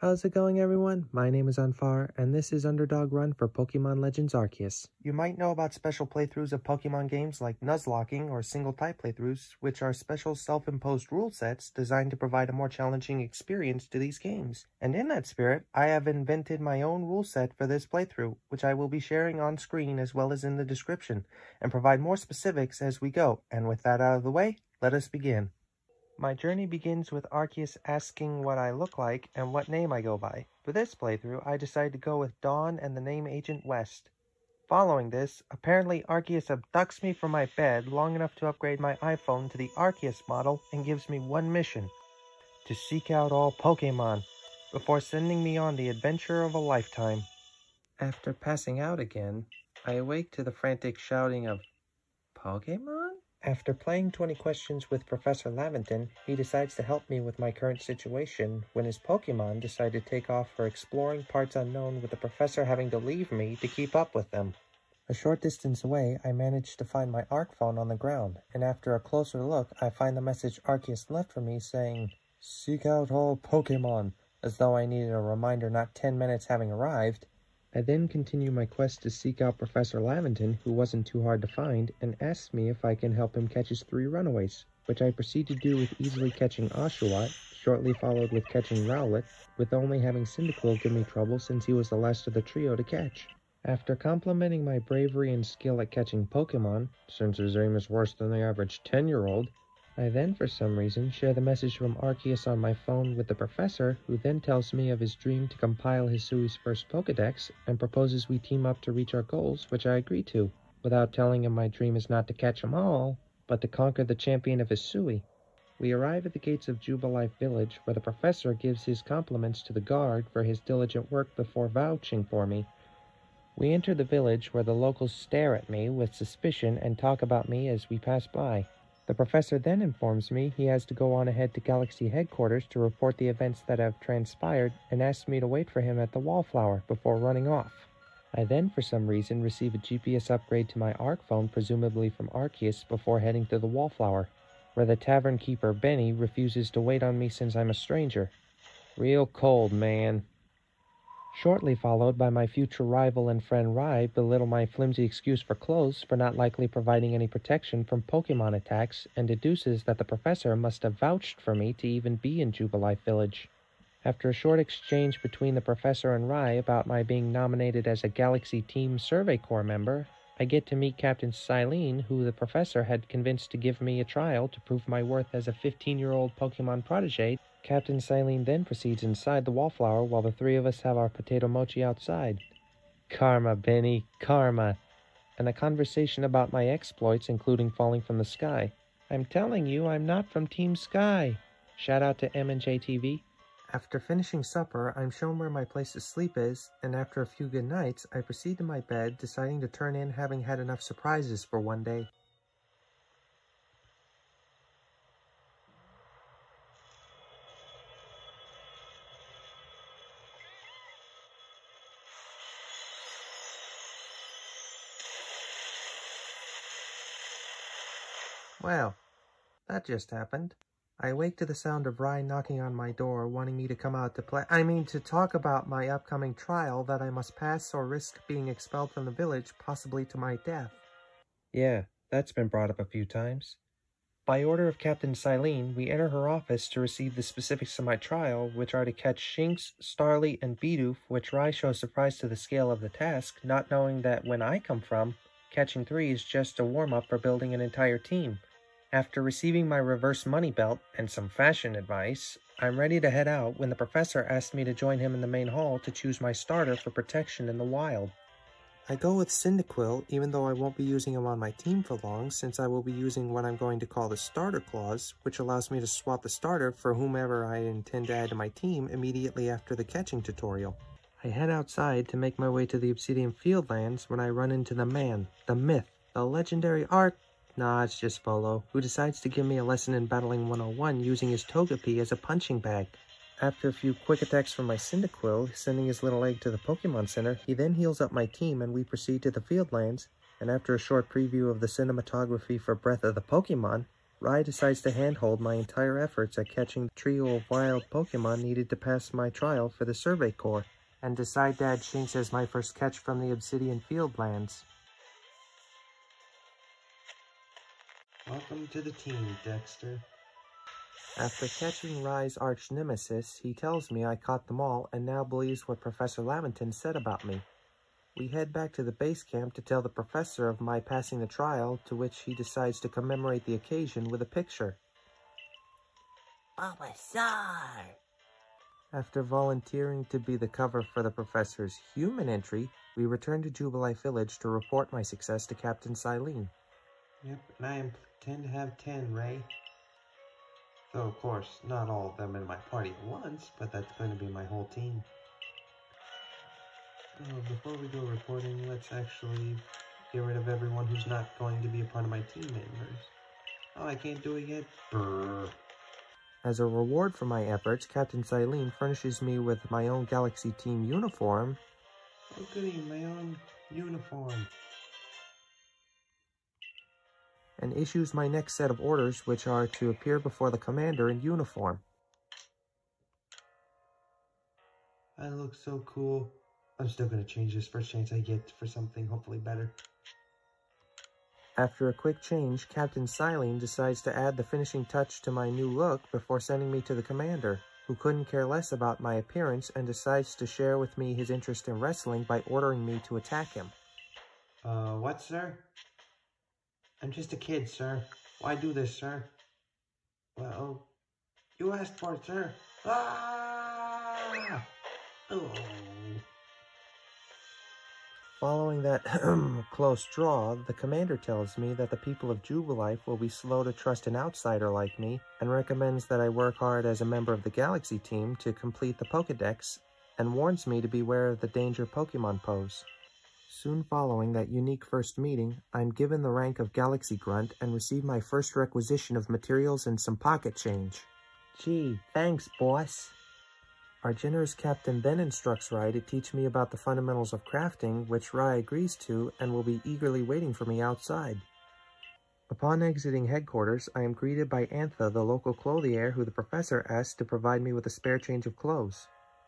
How's it going, everyone? My name is Unfar, and this is Underdog Run for Pokemon Legends Arceus. You might know about special playthroughs of Pokemon games like Nuzlocking or single type playthroughs, which are special self-imposed rule sets designed to provide a more challenging experience to these games. And in that spirit, I have invented my own rule set for this playthrough, which I will be sharing on screen as well as in the description, and provide more specifics as we go. And with that out of the way, let us begin. My journey begins with Arceus asking what I look like and what name I go by. For this playthrough, I decided to go with Dawn and the name Agent West. Following this, apparently Arceus abducts me from my bed long enough to upgrade my iPhone to the Arceus model and gives me one mission, to seek out all Pokemon, before sending me on the adventure of a lifetime. After passing out again, I awake to the frantic shouting of, Pokemon? After playing 20 questions with Professor Laventon, he decides to help me with my current situation when his Pokemon decide to take off for exploring parts unknown with the professor having to leave me to keep up with them. A short distance away, I manage to find my ARC phone on the ground, and after a closer look, I find the message Arceus left for me saying, Seek out all Pokemon, as though I needed a reminder not 10 minutes having arrived. I then continue my quest to seek out Professor Laventon, who wasn't too hard to find, and asks me if I can help him catch his three runaways, which I proceed to do with easily catching Oshawott, shortly followed with catching Rowlet, with only having Cyndaquil give me trouble since he was the last of the trio to catch. After complimenting my bravery and skill at catching Pokemon, since his aim is worse than the average 10-year-old, I then, for some reason, share the message from Arceus on my phone with the professor, who then tells me of his dream to compile Hisui's first Pokedex and proposes we team up to reach our goals, which I agree to, without telling him my dream is not to catch them all, but to conquer the champion of Hisui. We arrive at the gates of Jubilife Village, where the professor gives his compliments to the guard for his diligent work before vouching for me. We enter the village, where the locals stare at me with suspicion and talk about me as we pass by. The professor then informs me he has to go on ahead to Galaxy headquarters to report the events that have transpired and asks me to wait for him at the Wallflower before running off. I then, for some reason, receive a GPS upgrade to my ARC phone, presumably from Arceus, before heading to the Wallflower, where the tavern keeper, Beni, refuses to wait on me since I'm a stranger. Real cold, man shortly followed by my future rival and friend Rei belittle my flimsy excuse for clothes for not likely providing any protection from Pokemon attacks and deduces that the professor must have vouched for me to even be in Jubilife Village. After a short exchange between the professor and Rei about my being nominated as a Galaxy Team Survey Corps member, I get to meet Captain Cyllene, who the professor had convinced to give me a trial to prove my worth as a 15 year old Pokemon protege Captain Cyllene then proceeds inside the wallflower while the three of us have our potato mochi outside. Karma, Beni, karma. And a conversation about my exploits, including falling from the sky. I'm telling you, I'm not from Team Sky. Shout out to M&J TV. After finishing supper, I'm shown where my place to sleep is, and after a few good nights, I proceed to my bed, deciding to turn in having had enough surprises for one day. Well, that just happened. I wake to the sound of Ryan knocking on my door, wanting me to come out to play. I mean, to talk about my upcoming trial that I must pass or risk being expelled from the village, possibly to my death. Yeah, that's been brought up a few times. By order of Captain Cyllene, we enter her office to receive the specifics of my trial, which are to catch Shinx, Starly, and Bidoof, which Rei shows surprise to the scale of the task, not knowing that when I come from, catching three is just a warm-up for building an entire team. After receiving my reverse money belt and some fashion advice, I'm ready to head out when the professor asked me to join him in the main hall to choose my starter for protection in the wild. I go with Cyndaquil, even though I won't be using him on my team for long, since I will be using what I'm going to call the starter clause, which allows me to swap the starter for whomever I intend to add to my team immediately after the catching tutorial. I head outside to make my way to the Obsidian Fieldlands when I run into the man, the myth, the legendary art Nah, it's just Volo, who decides to give me a lesson in Battling 101 using his Togepi as a punching bag. After a few quick attacks from my Cyndaquil, sending his little egg to the Pokemon Center, he then heals up my team and we proceed to the Fieldlands, and after a short preview of the cinematography for Breath of the Pokemon, Rei decides to handhold my entire efforts at catching the trio of wild Pokemon needed to pass my trial for the Survey Corps, and decide to add Shinx as my first catch from the Obsidian Fieldlands. Welcome to the team, Dexter. After catching Rei's arch nemesis, he tells me I caught them all and now believes what Professor Laventon said about me. We head back to the base camp to tell the professor of my passing the trial, to which he decides to commemorate the occasion with a picture. Bulbasaur! After volunteering to be the cover for the professor's human entry, we return to Jubilee Village to report my success to Captain Cyllene. Yep, and I intend to have 10, Rei. Though, of course, not all of them in my party at once, but that's going to be my whole team. Oh, before we go reporting, let's actually get rid of everyone who's not going to be a part of my team members. Oh, I can't do it yet? Brrr. As a reward for my efforts, Captain Cyllene furnishes me with my own Galaxy Team uniform. Oh goody, my own uniform. Issues my next set of orders, which are to appear before the commander in uniform. I look so cool. I'm still going to change this first chance I get for something hopefully better. After a quick change, Captain Cyllene decides to add the finishing touch to my new look before sending me to the commander, who couldn't care less about my appearance and decides to share with me his interest in wrestling by ordering me to attack him. Uh, what, sir? I'm just a kid, sir. Why do this, sir? Well, you asked for it, sir. Ah! Oh. Following that close draw, the commander tells me that the people of Jubilife will be slow to trust an outsider like me and recommends that I work hard as a member of the Galaxy team to complete the Pokedex and warns me to beware of the danger Pokemon pose. Soon following that unique first meeting, I'm given the rank of Galaxy Grunt and receive my first requisition of materials and some pocket change. Gee, thanks, boss. Our generous captain then instructs Rei to teach me about the fundamentals of crafting, which Rei agrees to and will be eagerly waiting for me outside. Upon exiting headquarters, I am greeted by Antha, the local clothier who the professor asked to provide me with a spare change of clothes.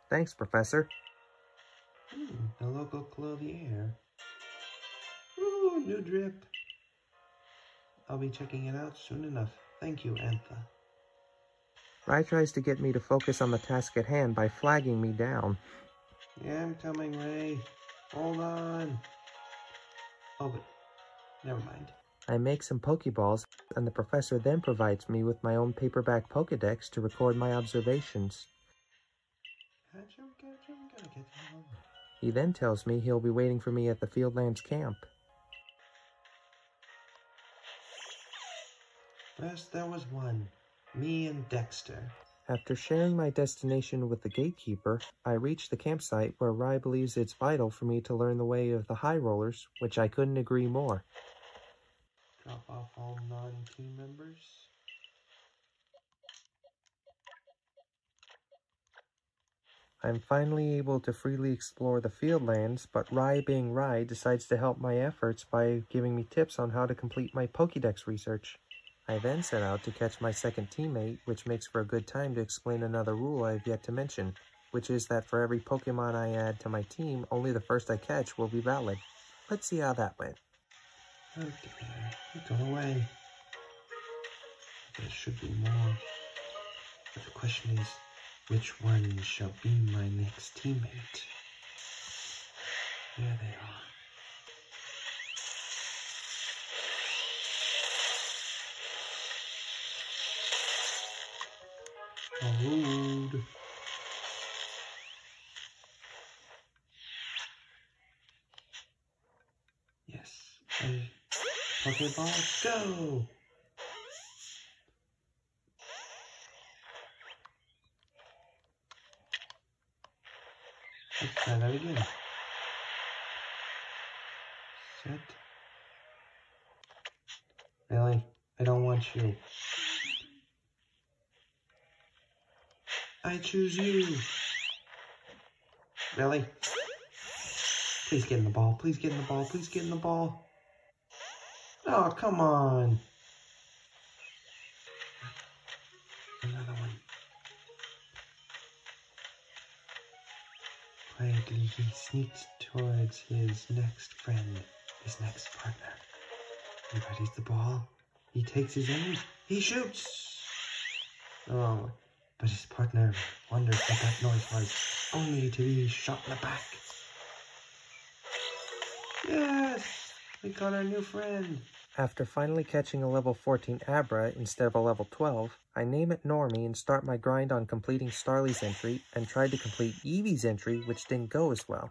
Thanks, professor. Hmm, the local clothier. Ooh, new drip. I'll be checking it out soon enough. Thank you, Antha. Rei tries to get me to focus on the task at hand by flagging me down. Yeah, I'm coming, Rei. Hold on. Oh, but never mind. I make some Pokeballs, and the professor then provides me with my own paperback Pokedex to record my observations. Catch him, catch him, gotta him. He then tells me he'll be waiting for me at the Fieldlands camp. First there was one. Me and Dexter. After sharing my destination with the gatekeeper, I reach the campsite where Rye believes it's vital for me to learn the way of the High Rollers, which I couldn't agree more. Drop off all non-team members. I'm finally able to freely explore the Fieldlands, but Rye being Rye decides to help my efforts by giving me tips on how to complete my Pokédex research. I then set out to catch my second teammate, which makes for a good time to explain another rule I have yet to mention, which is that for every Pokemon I add to my team, only the first I catch will be valid. Let's see how that went. Oh go away. There should be more. But the question is, which one shall be my next teammate? There they are. Rude. Yes. Pokeball, go! Let's try that again. Set. Really? I don't want you. I choose you. Really? Please get in the ball. Please get in the ball. Please get in the ball. Oh, come on. He sneaks towards his next friend, his next partner. He readies the ball. He takes his aim. He shoots. Oh, but his partner wonders what that noise was, only to be shot in the back. Yes, we got our new friend. After finally catching a level 14 Abra instead of a level 12, I name it Normie and start my grind on completing Starly's entry and tried to complete Eevee's entry, which didn't go as well.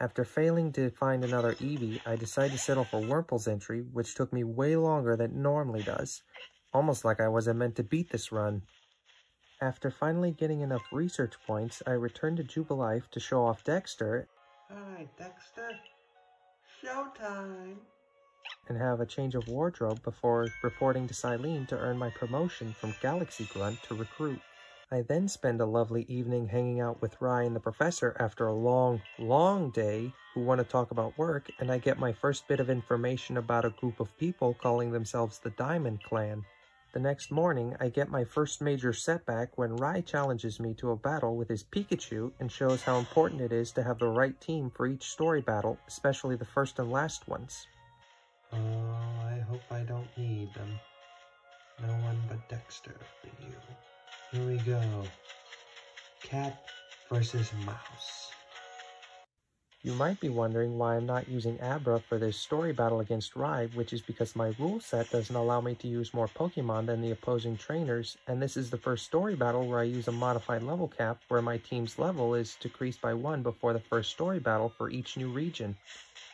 After failing to find another Eevee, I decided to settle for Wurmple's entry, which took me way longer than it normally does. Almost like I wasn't meant to beat this run. After finally getting enough research points, I returned to Jubilife to show off Dexter Hi, Dexter. Showtime. and have a change of wardrobe before reporting to Cyllene to earn my promotion from Galaxy Grunt to Recruit. I then spend a lovely evening hanging out with Rye and the professor after a long, long day who want to talk about work, and I get my first bit of information about a group of people calling themselves the Diamond Clan. The next morning, I get my first major setback when Rei challenges me to a battle with his Pikachu and shows how important it is to have the right team for each story battle, especially the first and last ones. Oh, I hope I don't need them. No one but Dexter for you. Here we go. Cat versus mouse. You might be wondering why I'm not using Abra for this story battle against Rei, which is because my rule set doesn't allow me to use more Pokemon than the opposing trainers, and this is the first story battle where I use a modified level cap where my team's level is decreased by 1 before the first story battle for each new region,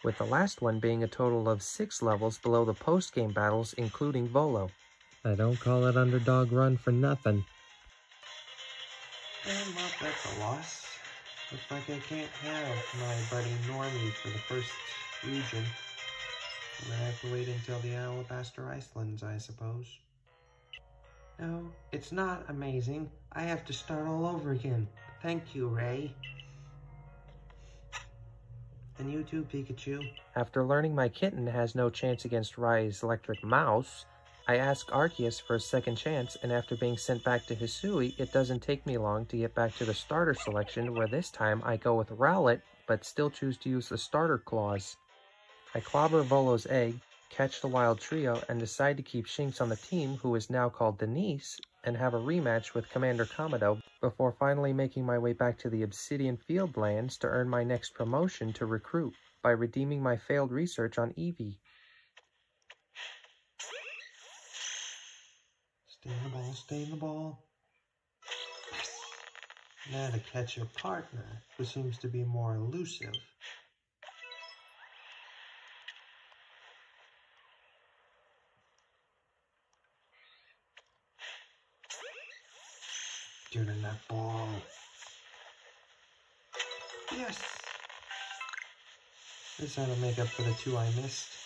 with the last one being a total of 6 levels below the post-game battles including Volo. I don't call it Underdog Run for nothing. And well, that's a loss. Looks like I can't have my buddy Normie for the first region. I'm gonna have to wait until the Alabaster Icelands, I suppose. No, it's not amazing. I have to start all over again. Thank you, Rei. And you too, Pikachu. After learning my kitten has no chance against Rei's electric mouse, I ask Arceus for a second chance, and after being sent back to Hisui, it doesn't take me long to get back to the starter selection, where this time I go with Rowlet, but still choose to use the starter clause. I clobber Volo's egg, catch the wild trio, and decide to keep Shinx on the team, who is now called Denise, and have a rematch with Commander Kamado, before finally making my way back to the Obsidian Fieldlands to earn my next promotion to recruit, by redeeming my failed research on Eevee. Stay in the ball, stay in the ball. Now to catch your partner, who seems to be more elusive. Get in that ball. Yes! This ought to make up for the two I missed.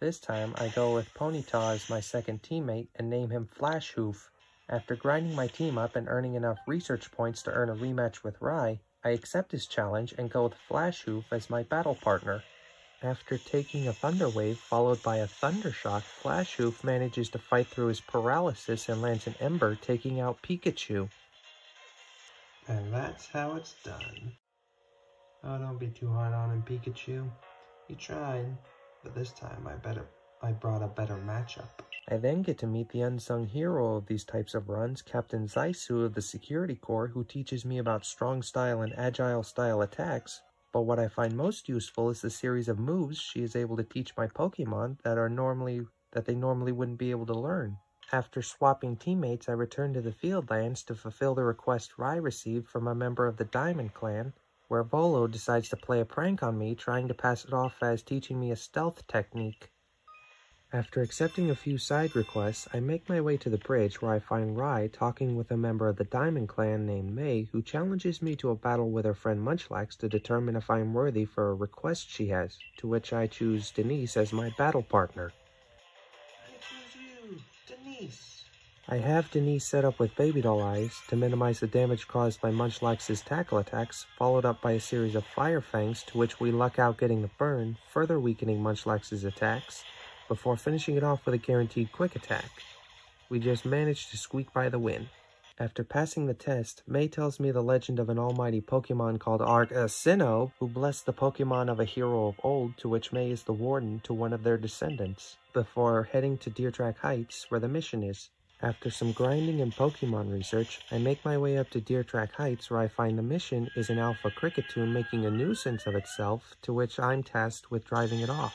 This time, I go with Ponyta as my second teammate and name him Flash Hoof. After grinding my team up and earning enough research points to earn a rematch with Rei, I accept his challenge and go with Flash Hoof as my battle partner. After taking a Thunder Wave followed by a Thunder Shock, Flash Hoof manages to fight through his paralysis and lands an Ember, taking out Pikachu. And that's how it's done. Oh, don't be too hard on him, Pikachu. He tried, but this time I better I brought a better matchup. I then get to meet the unsung hero of these types of runs, Captain Zaisu of the Security Corps, who teaches me about strong style and agile style attacks. But what I find most useful is the series of moves she is able to teach my Pokemon that are normally that they normally wouldn't be able to learn. After swapping teammates, I return to the Fieldlands to fulfill the request Rei received from a member of the Diamond Clan, where Volo decides to play a prank on me, trying to pass it off as teaching me a stealth technique. After accepting a few side requests, I make my way to the bridge where I find Rei talking with a member of the Diamond Clan named May, who challenges me to a battle with her friend Munchlax to determine if I am worthy for a request she has, to which I choose Denise as my battle partner. I choose you, Denise. I have Denise set up with baby doll eyes to minimize the damage caused by Munchlax's tackle attacks, followed up by a series of fire fangs to which we luck out getting the burn, further weakening Munchlax's attacks, before finishing it off with a guaranteed quick attack. We just managed to squeak by the win. After passing the test, May tells me the legend of an almighty Pokemon called Arc Sinnoh, who blessed the Pokemon of a hero of old, to which May is the warden to one of their descendants, before heading to Deertrack Heights, where the mission is. After some grinding and Pokemon research, I make my way up to Deertrack Heights where I find the mission is an Alpha Kricketune making a nuisance of itself, to which I'm tasked with driving it off.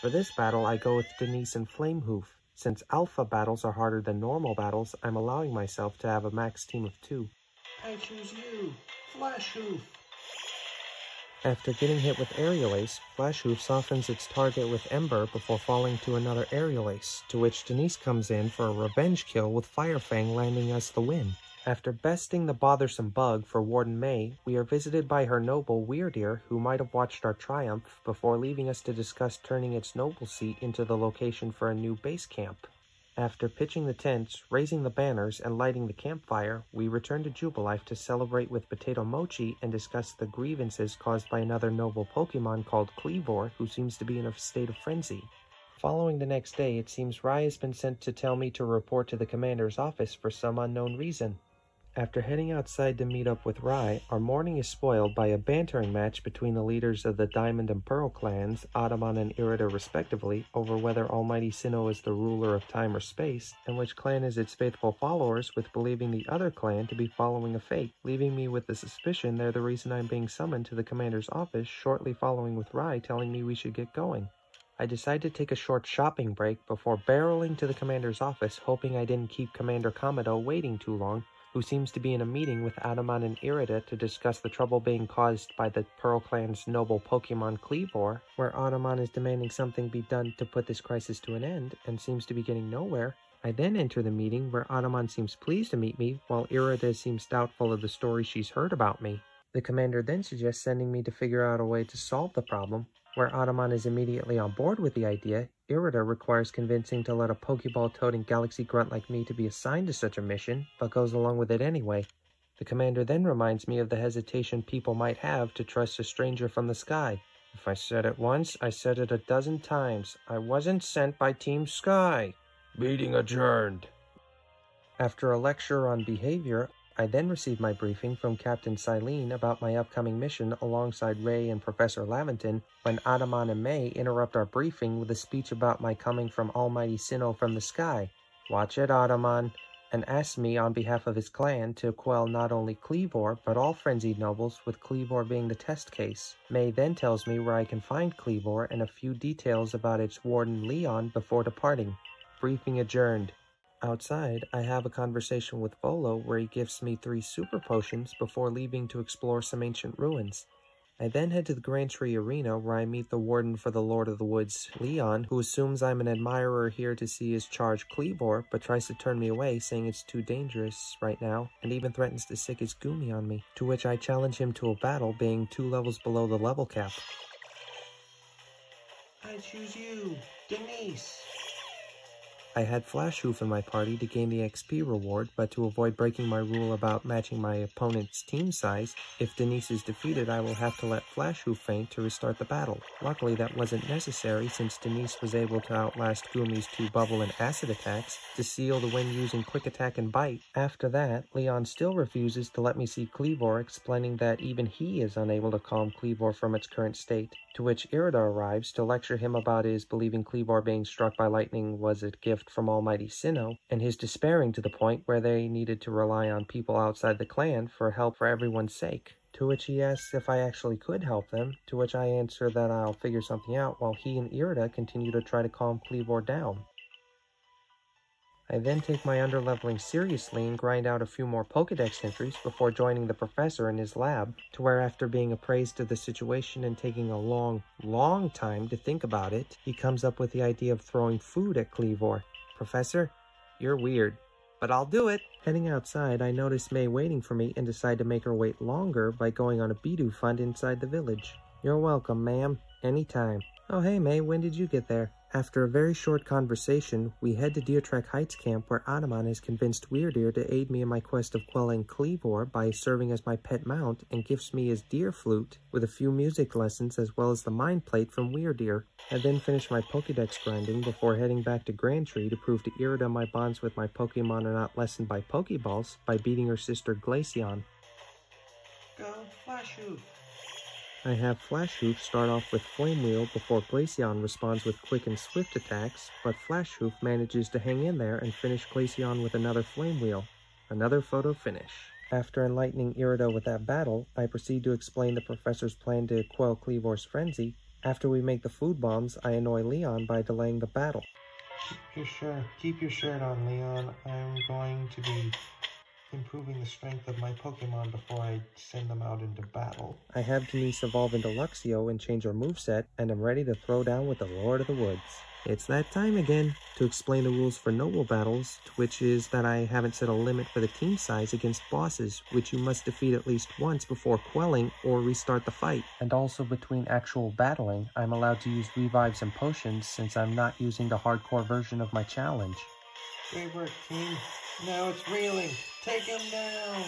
For this battle, I go with Denise and Flamehoof, since alpha battles are harder than normal battles, I'm allowing myself to have a max team of two. I choose you, Flashhoof. After getting hit with Aerial Ace, Flashhoof softens its target with Ember before falling to another Aerial Ace, to which Denise comes in for a revenge kill with Firefang landing us the win. After besting the bothersome bug for Warden May, we are visited by her noble Wyrdeer, who might have watched our triumph before leaving us to discuss turning its noble seat into the location for a new base camp. After pitching the tents, raising the banners, and lighting the campfire, we return to Jubilife to celebrate with Potato Mochi and discuss the grievances caused by another noble Pokemon called Kleavor, who seems to be in a state of frenzy. Following the next day, it seems Rei has been sent to tell me to report to the commander's office for some unknown reason. After heading outside to meet up with Rei, our morning is spoiled by a bantering match between the leaders of the Diamond and Pearl clans, Adaman and Irida respectively, over whether Almighty Sinnoh is the ruler of time or space, and which clan is its faithful followers, with believing the other clan to be following a fake, leaving me with the suspicion they're the reason I'm being summoned to the commander's office, shortly following with Rei telling me we should get going. I decide to take a short shopping break before barreling to the commander's office, hoping I didn't keep Commander Kamado waiting too long, who seems to be in a meeting with Adaman and Irida to discuss the trouble being caused by the Pearl Clan's noble Pokemon Kleavor, where Adaman is demanding something be done to put this crisis to an end and seems to be getting nowhere. I then enter the meeting where Adaman seems pleased to meet me, while Irida seems doubtful of the story she's heard about me. The commander then suggests sending me to figure out a way to solve the problem, where Adaman is immediately on board with the idea, Irida requires convincing to let a Pokeball-toting galaxy grunt like me to be assigned to such a mission, but goes along with it anyway. The commander then reminds me of the hesitation people might have to trust a stranger from the sky. If I said it once, I said it a dozen times. I wasn't sent by Team Sky. Meeting adjourned. After a lecture on behavior, I then received my briefing from Captain Cyllene about my upcoming mission alongside Rei and Professor Laventon when Adaman and May interrupt our briefing with a speech about my coming from Almighty Sinnoh from the sky. Watch it, Adaman, and ask me on behalf of his clan to quell not only Kleavor, but all frenzied nobles, with Kleavor being the test case. May then tells me where I can find Kleavor and a few details about its warden Lian before departing. Briefing adjourned. Outside, I have a conversation with Volo where he gives me three super potions before leaving to explore some ancient ruins. I then head to the Grand Tree Arena where I meet the warden for the Lord of the Woods, Lian, who assumes I'm an admirer here to see his charge Kleavor, but tries to turn me away, saying it's too dangerous right now, and even threatens to sic his Goomy on me, to which I challenge him to a battle being two levels below the level cap. I choose you, Denise. I had Flashhoof in my party to gain the XP reward, but to avoid breaking my rule about matching my opponent's team size, if Denise is defeated I will have to let Flashhoof faint to restart the battle. Luckily that wasn't necessary since Denise was able to outlast Goomy's two bubble and acid attacks to seal the win using quick attack and bite. After that, Lian still refuses to let me see Kleavor, explaining that even he is unable to calm Kleavor from its current state, to which Irida arrives to lecture him about his believing Kleavor being struck by lightning was a gift from Almighty Sinnoh, and his despairing to the point where they needed to rely on people outside the clan for help for everyone's sake. To which he asks if I actually could help them, to which I answer that I'll figure something out while he and Irida continue to try to calm Kleavor down. I then take my underleveling seriously and grind out a few more Pokedex entries before joining the professor in his lab, to where after being appraised of the situation and taking a long, long time to think about it, he comes up with the idea of throwing food at Kleavor. Professor, you're weird, but I'll do it. Heading outside, I notice May waiting for me and decide to make her wait longer by going on a Bidoof inside the village. You're welcome, ma'am. Anytime. Oh, hey, May, when did you get there? After a very short conversation, we head to Deertrack Heights camp where Adaman has convinced Wyrdeer to aid me in my quest of quelling Kleavor by serving as my pet mount and gifts me his deer flute with a few music lessons as well as the mind plate from Wyrdeer. I then finish my Pokedex grinding before heading back to Grand Tree to prove to Irida my bonds with my Pokemon are not lessened by Pokeballs by beating her sister Glaceon. Go Flashhoof! I have Flash Hoof start off with Flame Wheel before Glaceon responds with quick and swift attacks, but Flash Hoof manages to hang in there and finish Glaceon with another Flame Wheel. Another photo finish. After enlightening Irida with that battle, I proceed to explain the professor's plan to quell Kleavor's frenzy. After we make the food bombs, I annoy Lian by delaying the battle. Keep your shirt, keep your shirt on, Lian. I'm going to be improving the strength of my Pokemon before I send them out into battle. I have Denise evolve into Luxio and change her moveset, and I'm ready to throw down with the Lord of the Woods. It's that time again to explain the rules for noble battles, which is that I haven't set a limit for the team size against bosses, which you must defeat at least once before quelling or restart the fight. And also between actual battling, I'm allowed to use revives and potions since I'm not using the hardcore version of my challenge. Great work, team. Now it's reeling. Take him down.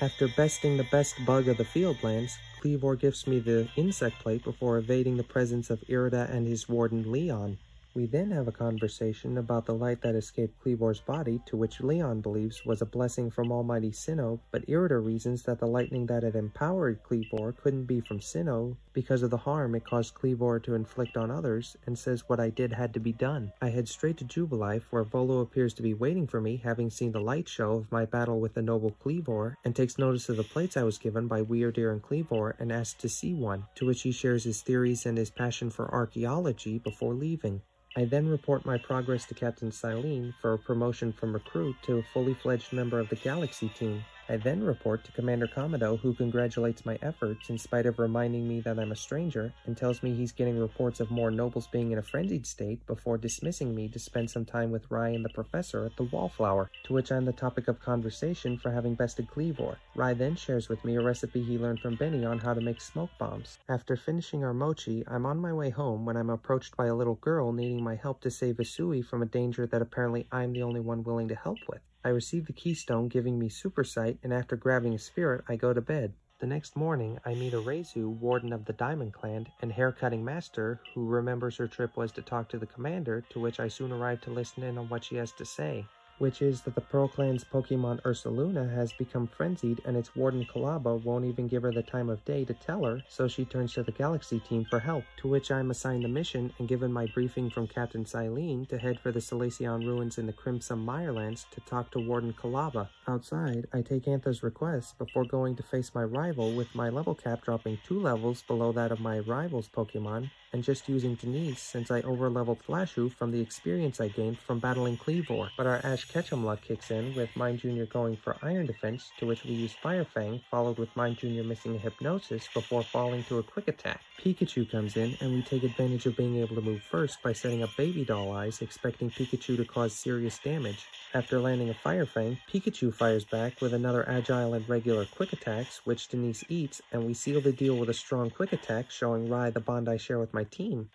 After besting the best bug of the fieldlands, Kleavor gives me the insect plate before evading the presence of Irida and his warden Lian. We then have a conversation about the light that escaped Kleavor's body, to which Lian believes was a blessing from Almighty Sinnoh, but Irida reasons that the lightning that had empowered Kleavor couldn't be from Sinnoh because of the harm it caused Kleavor to inflict on others, and says what I did had to be done. I head straight to Jubilife, where Volo appears to be waiting for me, having seen the light show of my battle with the noble Kleavor, and takes notice of the plates I was given by Wyrdeer and Kleavor and asks to see one, to which he shares his theories and his passion for archaeology before leaving. I then report my progress to Captain Cyllene for a promotion from recruit to a fully fledged member of the Galaxy team. I then report to Commander Commodore, who congratulates my efforts in spite of reminding me that I'm a stranger, and tells me he's getting reports of more nobles being in a frenzied state before dismissing me to spend some time with Rei and the professor at the Wallflower, to which I'm the topic of conversation for having bested Kleavor. Rei then shares with me a recipe he learned from Beni on how to make smoke bombs. After finishing our mochi, I'm on my way home when I'm approached by a little girl needing my help to save Hisui from a danger that apparently I'm the only one willing to help with. I receive the keystone giving me super sight, and after grabbing a spirit, I go to bed. The next morning, I meet Arezu, warden of the Diamond Clan, and haircutting master, who remembers her trip was to talk to the commander, to which I soon arrive to listen in on what she has to say which is that the Pearl Clan's Pokemon Ursaluna has become frenzied and its warden Calaba won't even give her the time of day to tell her, so she turns to the Galaxy team for help, to which I'm assigned the mission and given my briefing from Captain Cyllene to head for the Solaceon ruins in the Crimson Mirelands to talk to Warden Calaba. Outside, I take Antha's request before going to face my rival with my level cap dropping two levels below that of my rival's Pokemon, and just using Denise since I overleveled Flashu from the experience I gained from battling Kleavor. But our Ash Ketchum luck kicks in with Mime Jr. going for Iron Defense, to which we use Fire Fang, followed with Mime Jr. missing a Hypnosis before falling to a Quick Attack. Pikachu comes in, and we take advantage of being able to move first by setting up Baby Doll Eyes, expecting Pikachu to cause serious damage. After landing a Fire Fang, Pikachu fires back with another agile and regular Quick Attacks, which Denise eats, and we seal the deal with a strong Quick Attack, showing Rei the bond I share with my team.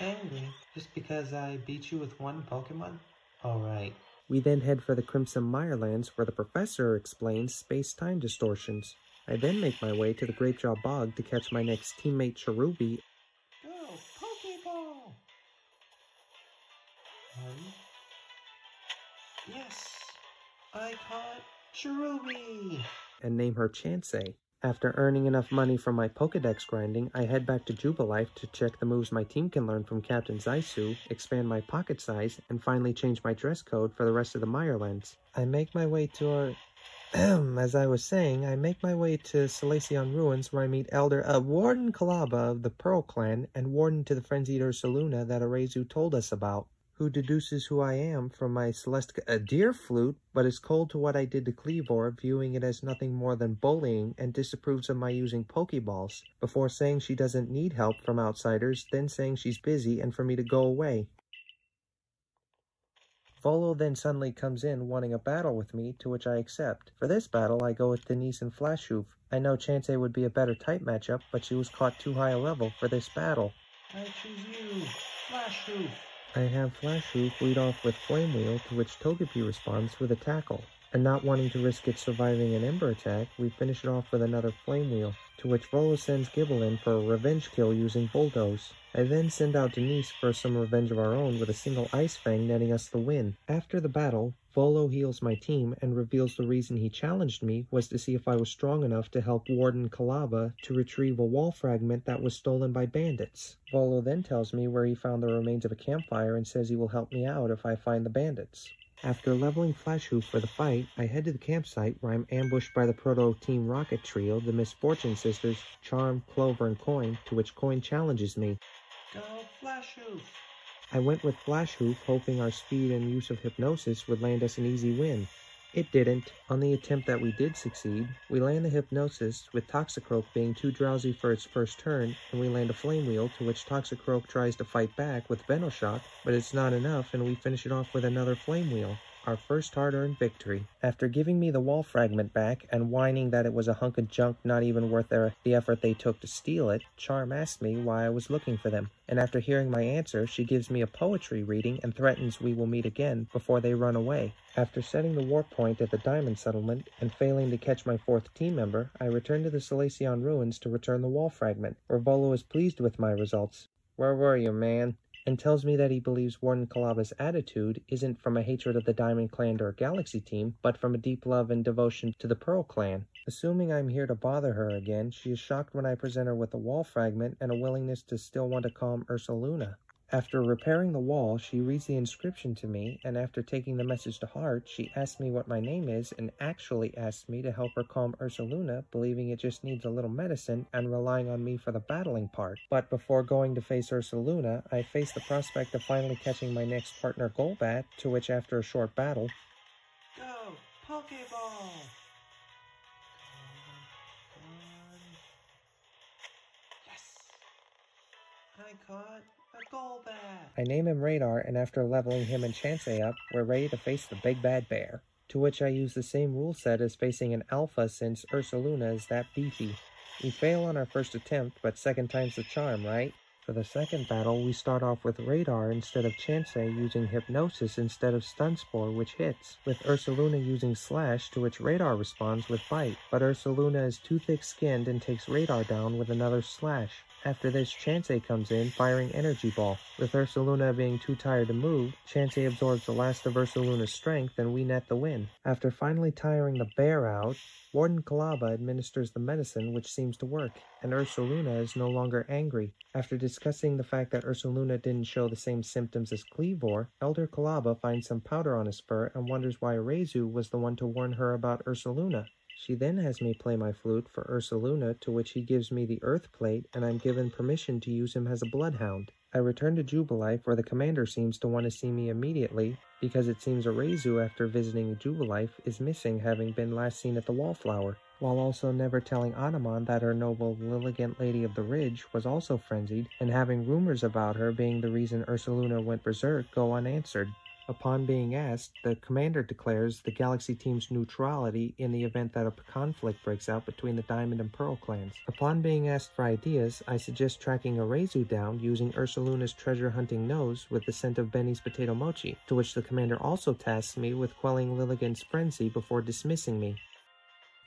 Angry? Just because I beat you with one Pokemon? Alright. We then head for the Crimson Mirelands, where the professor explains space-time distortions. I then make my way to the Gapejaw Bog to catch my next teammate Cherubi. Go, Pokeball! Um, yes, I caught Cherubi! and name her Chansey. After earning enough money from my Pokedex grinding, I head back to Jubilife to check the moves my team can learn from Captain Zaisu, expand my pocket size, and finally change my dress code for the rest of the Mirelands. I make my way to our... As I was saying, I make my way to Solaceon Ruins where I meet Elder uh, Warden Calaba of the Pearl Clan and Warden to the Frenzied Ursaluna that Arezu told us about who deduces who I am from my Celestica a deer flute, but is cold to what I did to Kleavor, viewing it as nothing more than bullying, and disapproves of my using Pokeballs, before saying she doesn't need help from outsiders, then saying she's busy and for me to go away. Volo then suddenly comes in wanting a battle with me, to which I accept. For this battle, I go with Denise and Flashhoof. I know Chansey would be a better type matchup, but she was caught too high a level for this battle. I choose you, Flash Hoof. I have Flash Hoof lead off with Flame Wheel, to which Togepi responds with a Tackle. And not wanting to risk it surviving an Ember attack, we finish it off with another Flame Wheel, to which Volo sends Gible in for a revenge kill using Bulldoze. I then send out Denise for some revenge of our own with a single Ice Fang netting us the win. After the battle, Volo heals my team and reveals the reason he challenged me was to see if I was strong enough to help Warden Calaba to retrieve a wall fragment that was stolen by bandits. Volo then tells me where he found the remains of a campfire and says he will help me out if I find the bandits. After leveling Flash Hoof for the fight, I head to the campsite where I'm ambushed by the Proto Team Rocket trio, the Misfortune Sisters, Charm, Clover, and Coin, to which Coin challenges me. Go Flash Hoof. I went with Flash Hoof, hoping our speed and use of Hypnosis would land us an easy win. It didn't. On the attempt that we did succeed, we land the Hypnosis, with Toxicroak being too drowsy for its first turn, and we land a Flame Wheel, to which Toxicroak tries to fight back with Venoshock, but it's not enough, and we finish it off with another Flame Wheel our first hard-earned victory. After giving me the wall fragment back and whining that it was a hunk of junk not even worth their, the effort they took to steal it, Charm asked me why I was looking for them, and after hearing my answer, she gives me a poetry reading and threatens we will meet again before they run away. After setting the warp point at the Diamond Settlement and failing to catch my fourth team member, I return to the Solaceon ruins to return the wall fragment, where Volo is pleased with my results. Where were you, man? And tells me that he believes Warden Calaba's attitude isn't from a hatred of the Diamond Clan or Galaxy team, but from a deep love and devotion to the Pearl Clan. Assuming I'm here to bother her again, she is shocked when I present her with a wall fragment and a willingness to still want to calm Ursaluna. After repairing the wall, she reads the inscription to me, and after taking the message to heart, she asks me what my name is and actually asks me to help her calm Ursaluna, believing it just needs a little medicine and relying on me for the battling part. But before going to face Ursaluna, I face the prospect of finally catching my next partner Golbat, to which after a short battle, Go Pokeball. Yes. I caught. I name him Radar, and after leveling him and Chansey up, we're ready to face the big bad bear. To which I use the same rule set as facing an alpha since Ursaluna is that beefy. We fail on our first attempt, but second time's the charm, right? For the second battle, we start off with Radar instead of Chansey using Hypnosis instead of Stun Spore, which hits, with Ursaluna using Slash, to which Radar responds with Bite, but Ursaluna is too thick-skinned and takes Radar down with another Slash. After this, Chansey comes in, firing Energy Ball. With Ursaluna being too tired to move, Chansey absorbs the last of Ursaluna's strength and we net the win. After finally tiring the bear out, Warden Calaba administers the medicine which seems to work, and Ursaluna is no longer angry. After discussing the fact that Ursaluna didn't show the same symptoms as Kleavor, Elder Calaba finds some powder on his fur and wonders why Rezu was the one to warn her about Ursaluna. She then has me play my flute for Ursaluna, to which he gives me the Earth Plate, and I'm given permission to use him as a Bloodhound. I return to Jubilife, where the commander seems to want to see me immediately, because it seems Arezu, after visiting Jubilife, is missing, having been last seen at the Wallflower, while also never telling Anamon that her noble Lilligant Lady of the Ridge was also frenzied, and having rumors about her being the reason Ursaluna went berserk go unanswered. Upon being asked, the commander declares the Galaxy team's neutrality in the event that a conflict breaks out between the Diamond and Pearl clans. Upon being asked for ideas, I suggest tracking Arezu down using Ursaluna's treasure hunting nose with the scent of Beni's potato mochi, to which the commander also tasks me with quelling Lilligant's frenzy before dismissing me.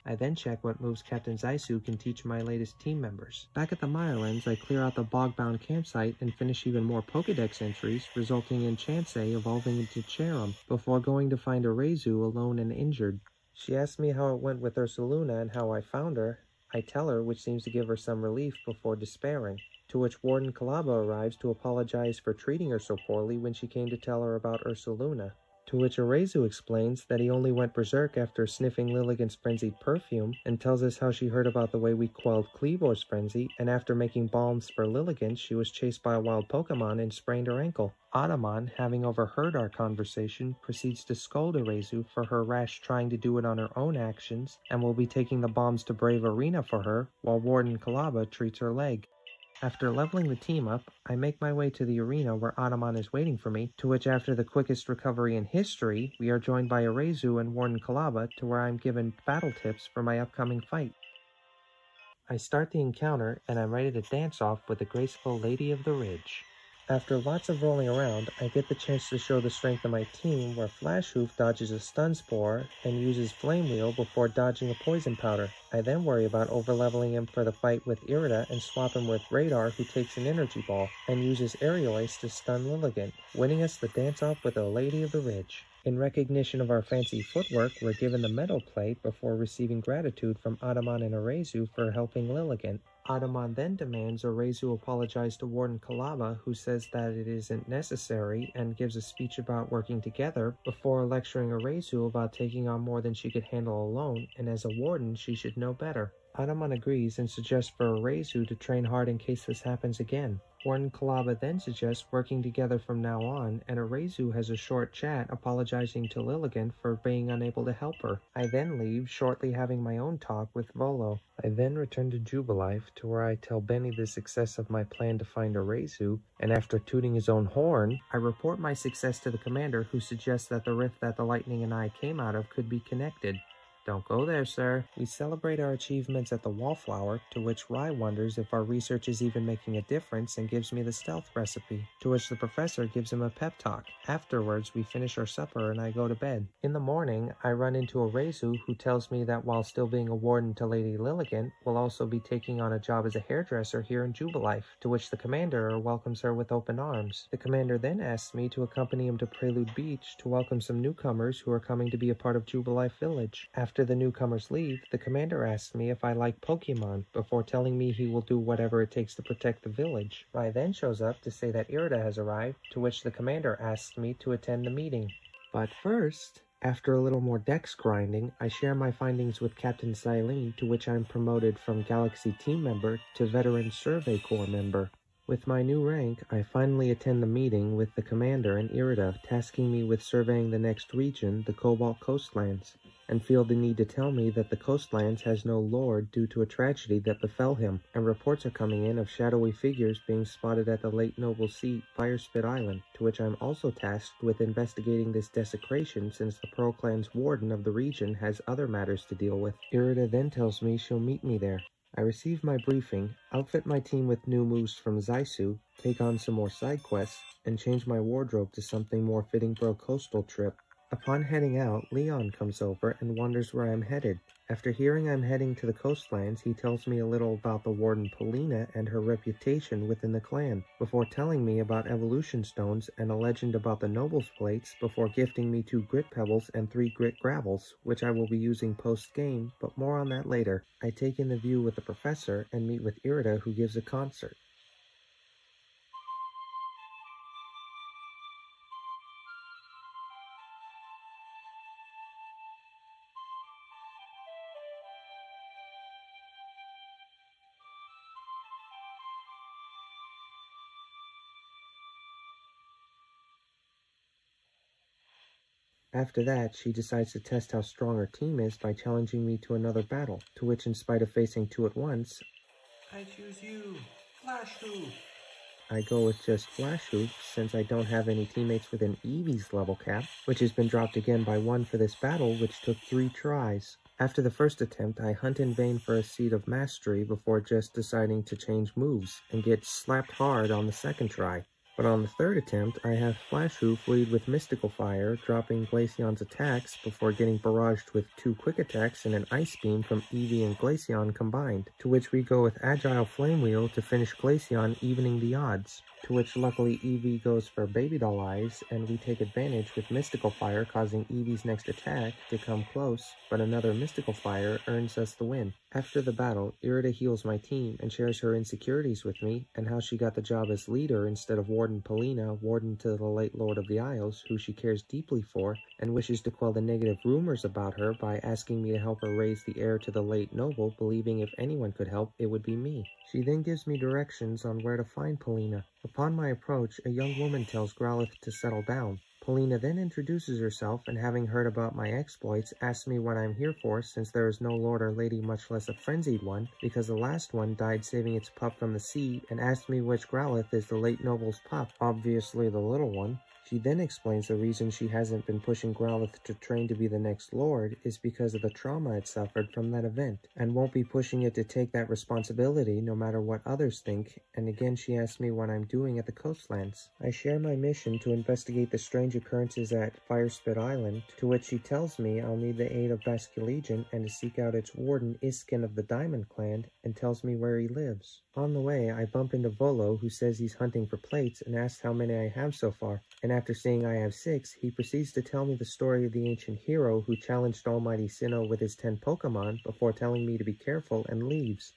I then check what moves Captain Zaisu can teach my latest team members. Back at the Mirelands, I clear out the bog-bound campsite and finish even more Pokedex entries, resulting in Chansey evolving into Cherrim, before going to find Arezu alone and injured. She asks me how it went with Ursaluna and how I found her. I tell her, which seems to give her some relief before despairing. To which Warden Calaba arrives to apologize for treating her so poorly when she came to tell her about Ursaluna. To which Arezu explains that he only went berserk after sniffing Lilligant's frenzied perfume, and tells us how she heard about the way we quelled Kleavor's frenzy, and after making balms for Lilligant, she was chased by a wild Pokemon and sprained her ankle. Adaman, having overheard our conversation, proceeds to scold Arezu for her rash trying to do it on her own actions, and will be taking the bombs to Brava Arena for her, while Warden Calaba treats her leg. After leveling the team up, I make my way to the arena where Adaman is waiting for me, to which after the quickest recovery in history, we are joined by Arezu and Warden Calaba to where I'm given battle tips for my upcoming fight. I start the encounter and I'm ready to dance off with the graceful Lady of the Ridge. After lots of rolling around, I get the chance to show the strength of my team where Flashhoof dodges a stun spore and uses Flame Wheel before dodging a poison powder. I then worry about overleveling him for the fight with Irida and swap him with Radar who takes an energy ball and uses Aerial Ace to stun Lilligant, winning us the dance-off with a Lady of the Ridge. In recognition of our fancy footwork, we're given the meadow plate before receiving gratitude from Adaman and Arezu for helping Lilligant. Adaman then demands Arezu apologize to Warden Calaba, who says that it isn't necessary and gives a speech about working together before lecturing Arezu about taking on more than she could handle alone, and as a warden, she should know better. Adaman agrees and suggests for Arezu to train hard in case this happens again. Warden Calaba then suggests working together from now on, and Arezu has a short chat apologizing to Lilligant for being unable to help her. I then leave, shortly having my own talk with Volo. I then return to Jubilife, to where I tell Beni the success of my plan to find Arezu, and after tooting his own horn, I report my success to the commander, who suggests that the rift that the lightning and I came out of could be connected. Don't go there, sir. We celebrate our achievements at the Wallflower, to which Rei wonders if our research is even making a difference and gives me the stealth recipe, to which the professor gives him a pep talk. Afterwards, we finish our supper and I go to bed. In the morning, I run into Arezu, who tells me that while still being a warden to Lady Lilligant, will also be taking on a job as a hairdresser here in Jubilife, to which the commander welcomes her with open arms. The commander then asks me to accompany him to Prelude Beach to welcome some newcomers who are coming to be a part of Jubilife Village. After after the newcomers leave, the commander asks me if I like Pokemon, before telling me he will do whatever it takes to protect the village. Rei then shows up to say that Irida has arrived, to which the commander asks me to attend the meeting. But first, after a little more dex grinding, I share my findings with Captain Cyllene, to which I'm promoted from Galaxy team member to Veteran Survey Corps member. With my new rank, I finally attend the meeting with the commander and Irida, tasking me with surveying the next region, the Cobalt Coastlands, and feel the need to tell me that the Coastlands has no lord due to a tragedy that befell him, and reports are coming in of shadowy figures being spotted at the late noble seat, Firespit Island, to which I am also tasked with investigating this desecration since the Pearl Clan's warden of the region has other matters to deal with. Irida then tells me she'll meet me there. I receive my briefing, outfit my team with new moves from Zisu, take on some more side quests, and change my wardrobe to something more fitting for a coastal trip. Upon heading out, Lian comes over and wonders where I'm headed. After hearing I'm heading to the coastlands, he tells me a little about the warden Palina and her reputation within the clan, before telling me about evolution stones and a legend about the nobles plates, before gifting me two grit pebbles and three grit gravels, which I will be using post-game, but more on that later. I take in the view with the professor and meet with Irida who gives a concert. After that, she decides to test how strong her team is by challenging me to another battle, to which in spite of facing two at once, I choose you, Flashhoof! I go with just Flashhoof since I don't have any teammates within Eevee's level cap, which has been dropped again by one for this battle, which took three tries. After the first attempt, I hunt in vain for a seed of mastery before just deciding to change moves and get slapped hard on the second try. But on the third attempt, I have Flash Hoof lead with Mystical Fire, dropping Glaceon's attacks before getting barraged with two quick attacks and an Ice Beam from Eevee and Glaceon combined, to which we go with Agile Flame Wheel to finish Glaceon evening the odds, to which luckily Eevee goes for Baby Doll Eyes, and we take advantage with Mystical Fire causing Eevee's next attack to come close, but another Mystical Fire earns us the win. After the battle, Irida heals my team and shares her insecurities with me and how she got the job as leader instead of Warden Palina, warden to the late Lord of the Isles, who she cares deeply for and wishes to quell the negative rumors about her by asking me to help her raise the heir to the late noble, believing if anyone could help, it would be me. She then gives me directions on where to find Palina. Upon my approach, a young woman tells Growlithe to settle down. Palina then introduces herself and having heard about my exploits, asks me what I'm here for since there is no lord or lady much less a frenzied one because the last one died saving its pup from the sea and asks me which Growlithe is the late noble's pup, obviously the little one. She then explains the reason she hasn't been pushing Growlithe to train to be the next Lord is because of the trauma it suffered from that event, and won't be pushing it to take that responsibility no matter what others think, and again she asks me what I'm doing at the Coastlands. I share my mission to investigate the strange occurrences at Firespit Island, to which she tells me I'll need the aid of Basculegion and to seek out its warden Iscan of the Diamond Clan, and tells me where he lives. On the way, I bump into Volo, who says he's hunting for plates and asks how many I have so far, and after seeing I have six, he proceeds to tell me the story of the ancient hero who challenged Almighty Sinnoh with his ten Pokemon before telling me to be careful and leaves.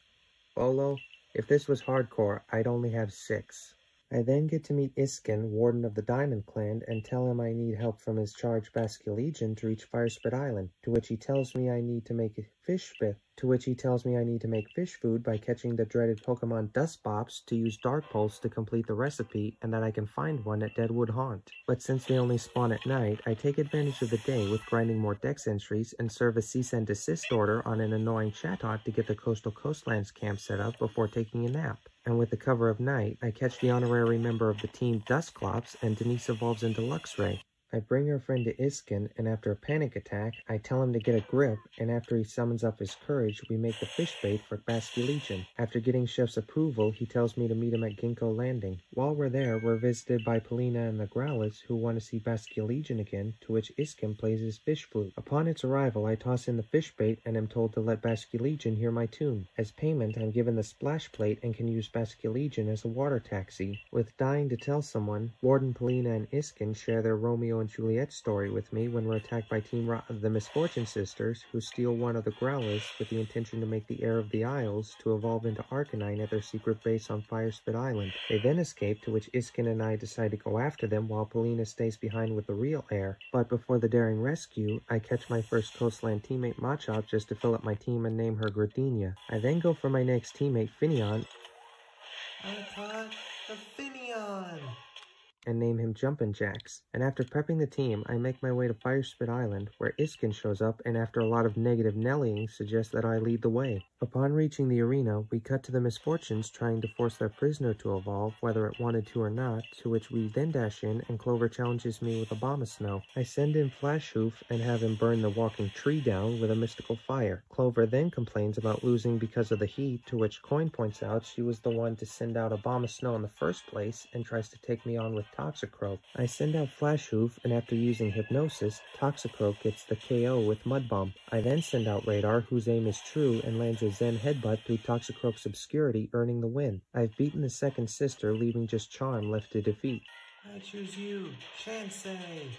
Volo, if this was hardcore, I'd only have six. I then get to meet Iscan, warden of the Diamond Clan, and tell him I need help from his charge Basculegion to reach Firespit Island, to which he tells me I need to make fish spit, to which he tells me I need to make fish food by catching the dreaded Pokemon Dusclops to use Dark Pulse to complete the recipe, and that I can find one at Deadwood Haunt. But since they only spawn at night, I take advantage of the day with grinding more dex entries and serve a cease and desist order on an annoying Chatot to get the Coastal Coastlands camp set up before taking a nap and with the cover of night, I catch the honorary member of the team Dusclops, and Denise evolves into Luxray. I bring her friend to Iscan, and after a panic attack, I tell him to get a grip, and after he summons up his courage, we make the fish bait for Basculegion. After getting Chef's approval, he tells me to meet him at Ginkgo Landing. While we're there, we're visited by Palina and the Growlithe, who want to see Basculegion again, to which Iscan plays his fish flute. Upon its arrival, I toss in the fish bait and am told to let Basculegion hear my tune. As payment, I'm given the splash plate and can use Basculegion as a water taxi. With dying to tell someone, Warden Palina, and Iscan share their Romeo and Juliet story with me when we're attacked by Team Ro the Misfortune Sisters, who steal one of the Growlers with the intention to make the Heir of the Isles to evolve into Arcanine at their secret base on Firespit Island. They then escape, to which Iscan and I decide to go after them while Palina stays behind with the real heir. But before the daring rescue, I catch my first Coastland teammate Machop just to fill up my team and name her Gardenia. I then go for my next teammate Finneon. I caught a Finneon! And name him Jumpin' Jacks. And after prepping the team, I make my way to Firespit Island, where Iscan shows up and after a lot of negative nellying suggests that I lead the way. Upon reaching the arena, we cut to the Misfortunes trying to force their prisoner to evolve, whether it wanted to or not, to which we then dash in and Clover challenges me with a bomb of snow. I send in Flash Hoof and have him burn the walking tree down with a mystical fire. Clover then complains about losing because of the heat, to which Coin points out she was the one to send out a bomb of snow in the first place and tries to take me on with Toxicroak. I send out Flash Hoof, and after using Hypnosis, Toxicroak gets the KO with Mud Bomb. I then send out Radar, whose aim is true, and lands a Zen Headbutt through Toxicroak's obscurity, earning the win. I've beaten the second sister, leaving just Charm left to defeat. I choose you, Chansey!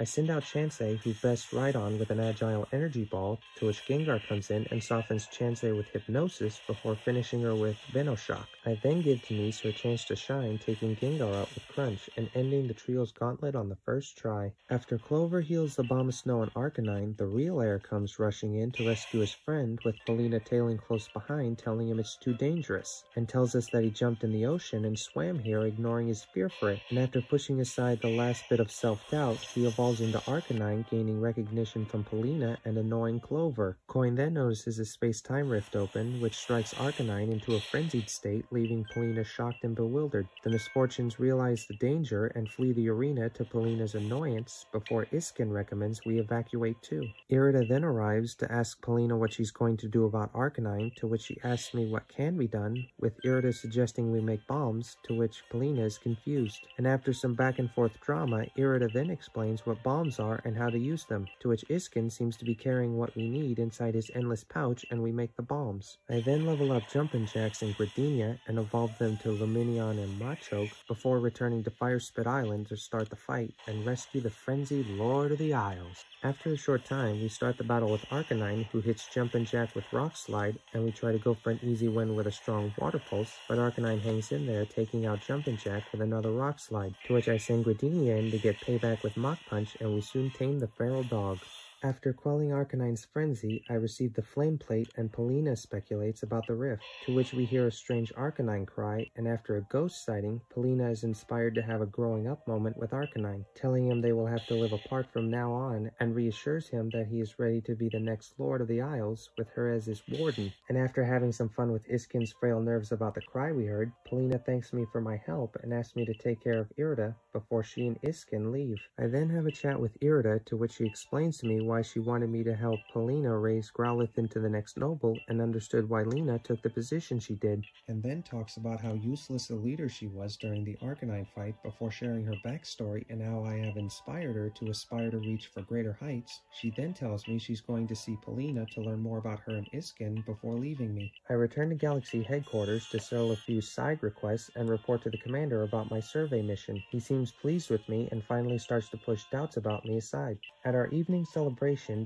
I send out Chansey, who bests Rhydon with an agile energy ball, to which Gengar comes in and softens Chansey with Hypnosis before finishing her with Venoshock. I then give Denise her chance to shine, taking Gengar out with Crunch and ending the trio's gauntlet on the first try. After Clover heals the Abomasnow and Arcanine, the real heir comes rushing in to rescue his friend, with Palina tailing close behind, telling him it's too dangerous, and tells us that he jumped in the ocean and swam here, ignoring his fear for it. And after pushing aside the last bit of self-doubt, she evolves into Arcanine, gaining recognition from Palina and annoying Clover. Coin then notices a space-time rift open, which strikes Arcanine into a frenzied state, leaving Palina shocked and bewildered. The Misfortunes realize the danger and flee the arena to Palina's annoyance, before Iscan recommends we evacuate too. Irida then arrives to ask Palina what she's going to do about Arcanine, to which she asks me what can be done, with Irida suggesting we make bombs, to which Palina is confused. And after some back and forth drama, Irida then explains what bombs are and how to use them, to which Iscan seems to be carrying what we need inside his endless pouch and we make the bombs. I then level up Jumpin' Jacks and Gardenia and evolve them to Lumineon and Machoke before returning to Firespit Island to start the fight and rescue the frenzied Lord of the Isles. After a short time, we start the battle with Arcanine, who hits Jumpin' Jack with Rock Slide, and we try to go for an easy win with a strong Water Pulse, but Arcanine hangs in there, taking out Jumpin' Jack with another Rock Slide, to which I send Gardenia in to get payback with Mach Punch, and we soon tame the feral dog. After quelling Arcanine's frenzy, I receive the flame plate and Palina speculates about the rift, to which we hear a strange Arcanine cry, and after a ghost sighting, Palina is inspired to have a growing up moment with Arcanine, telling him they will have to live apart from now on, and reassures him that he is ready to be the next Lord of the Isles, with her as his warden. And after having some fun with Iscan's frail nerves about the cry we heard, Palina thanks me for my help and asks me to take care of Irida before she and Iscan leave. I then have a chat with Irida, to which she explains to me why she wanted me to help Palina raise Growlithe into the next noble, and understood why Lena took the position she did. And then talks about how useless a leader she was during the Arcanine fight before sharing her backstory and how I have inspired her to aspire to reach for greater heights. She then tells me she's going to see Palina to learn more about her and Iscan before leaving me. I return to Galaxy headquarters to settle a few side requests and report to the commander about my survey mission. He seems pleased with me and finally starts to push doubts about me aside. At our evening celebration,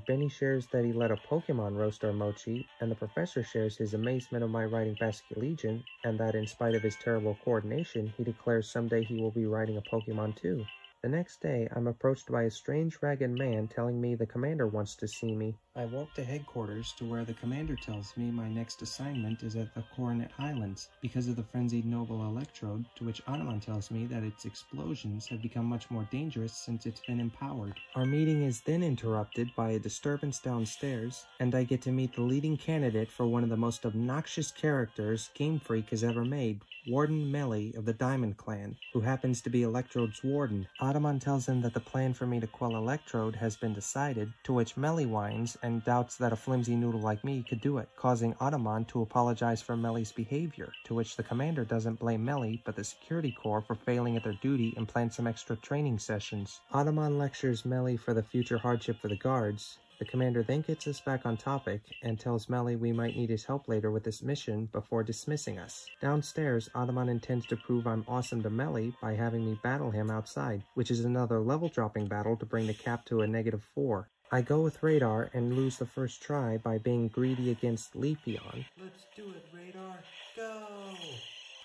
Beni shares that he led a Pokemon roaster mochi, and the professor shares his amazement of my writing Basculegion, and that in spite of his terrible coordination, he declares someday he will be riding a Pokemon too. The next day, I'm approached by a strange ragged man telling me the commander wants to see me. I walk to headquarters to where the commander tells me my next assignment is at the Coronet Highlands because of the frenzied Noble Electrode, to which Adaman tells me that its explosions have become much more dangerous since it's been empowered. Our meeting is then interrupted by a disturbance downstairs, and I get to meet the leading candidate for one of the most obnoxious characters Game Freak has ever made, Warden Melli of the Diamond Clan, who happens to be Electrode's warden. Adaman tells him that the plan for me to quell Electrode has been decided, to which Melli whines and doubts that a flimsy noodle like me could do it, causing Adaman to apologize for Melli's behavior, to which the commander doesn't blame Melli but the security corps for failing at their duty and plans some extra training sessions. Adaman lectures Melli for the future hardship for the guards, the commander then gets us back on topic and tells Melli we might need his help later with this mission before dismissing us. Downstairs, Adaman intends to prove I'm awesome to Melli by having me battle him outside, which is another level dropping battle to bring the cap to a negative 4. I go with Radar and lose the first try by being greedy against Leafeon. Let's do it, Radar. Go!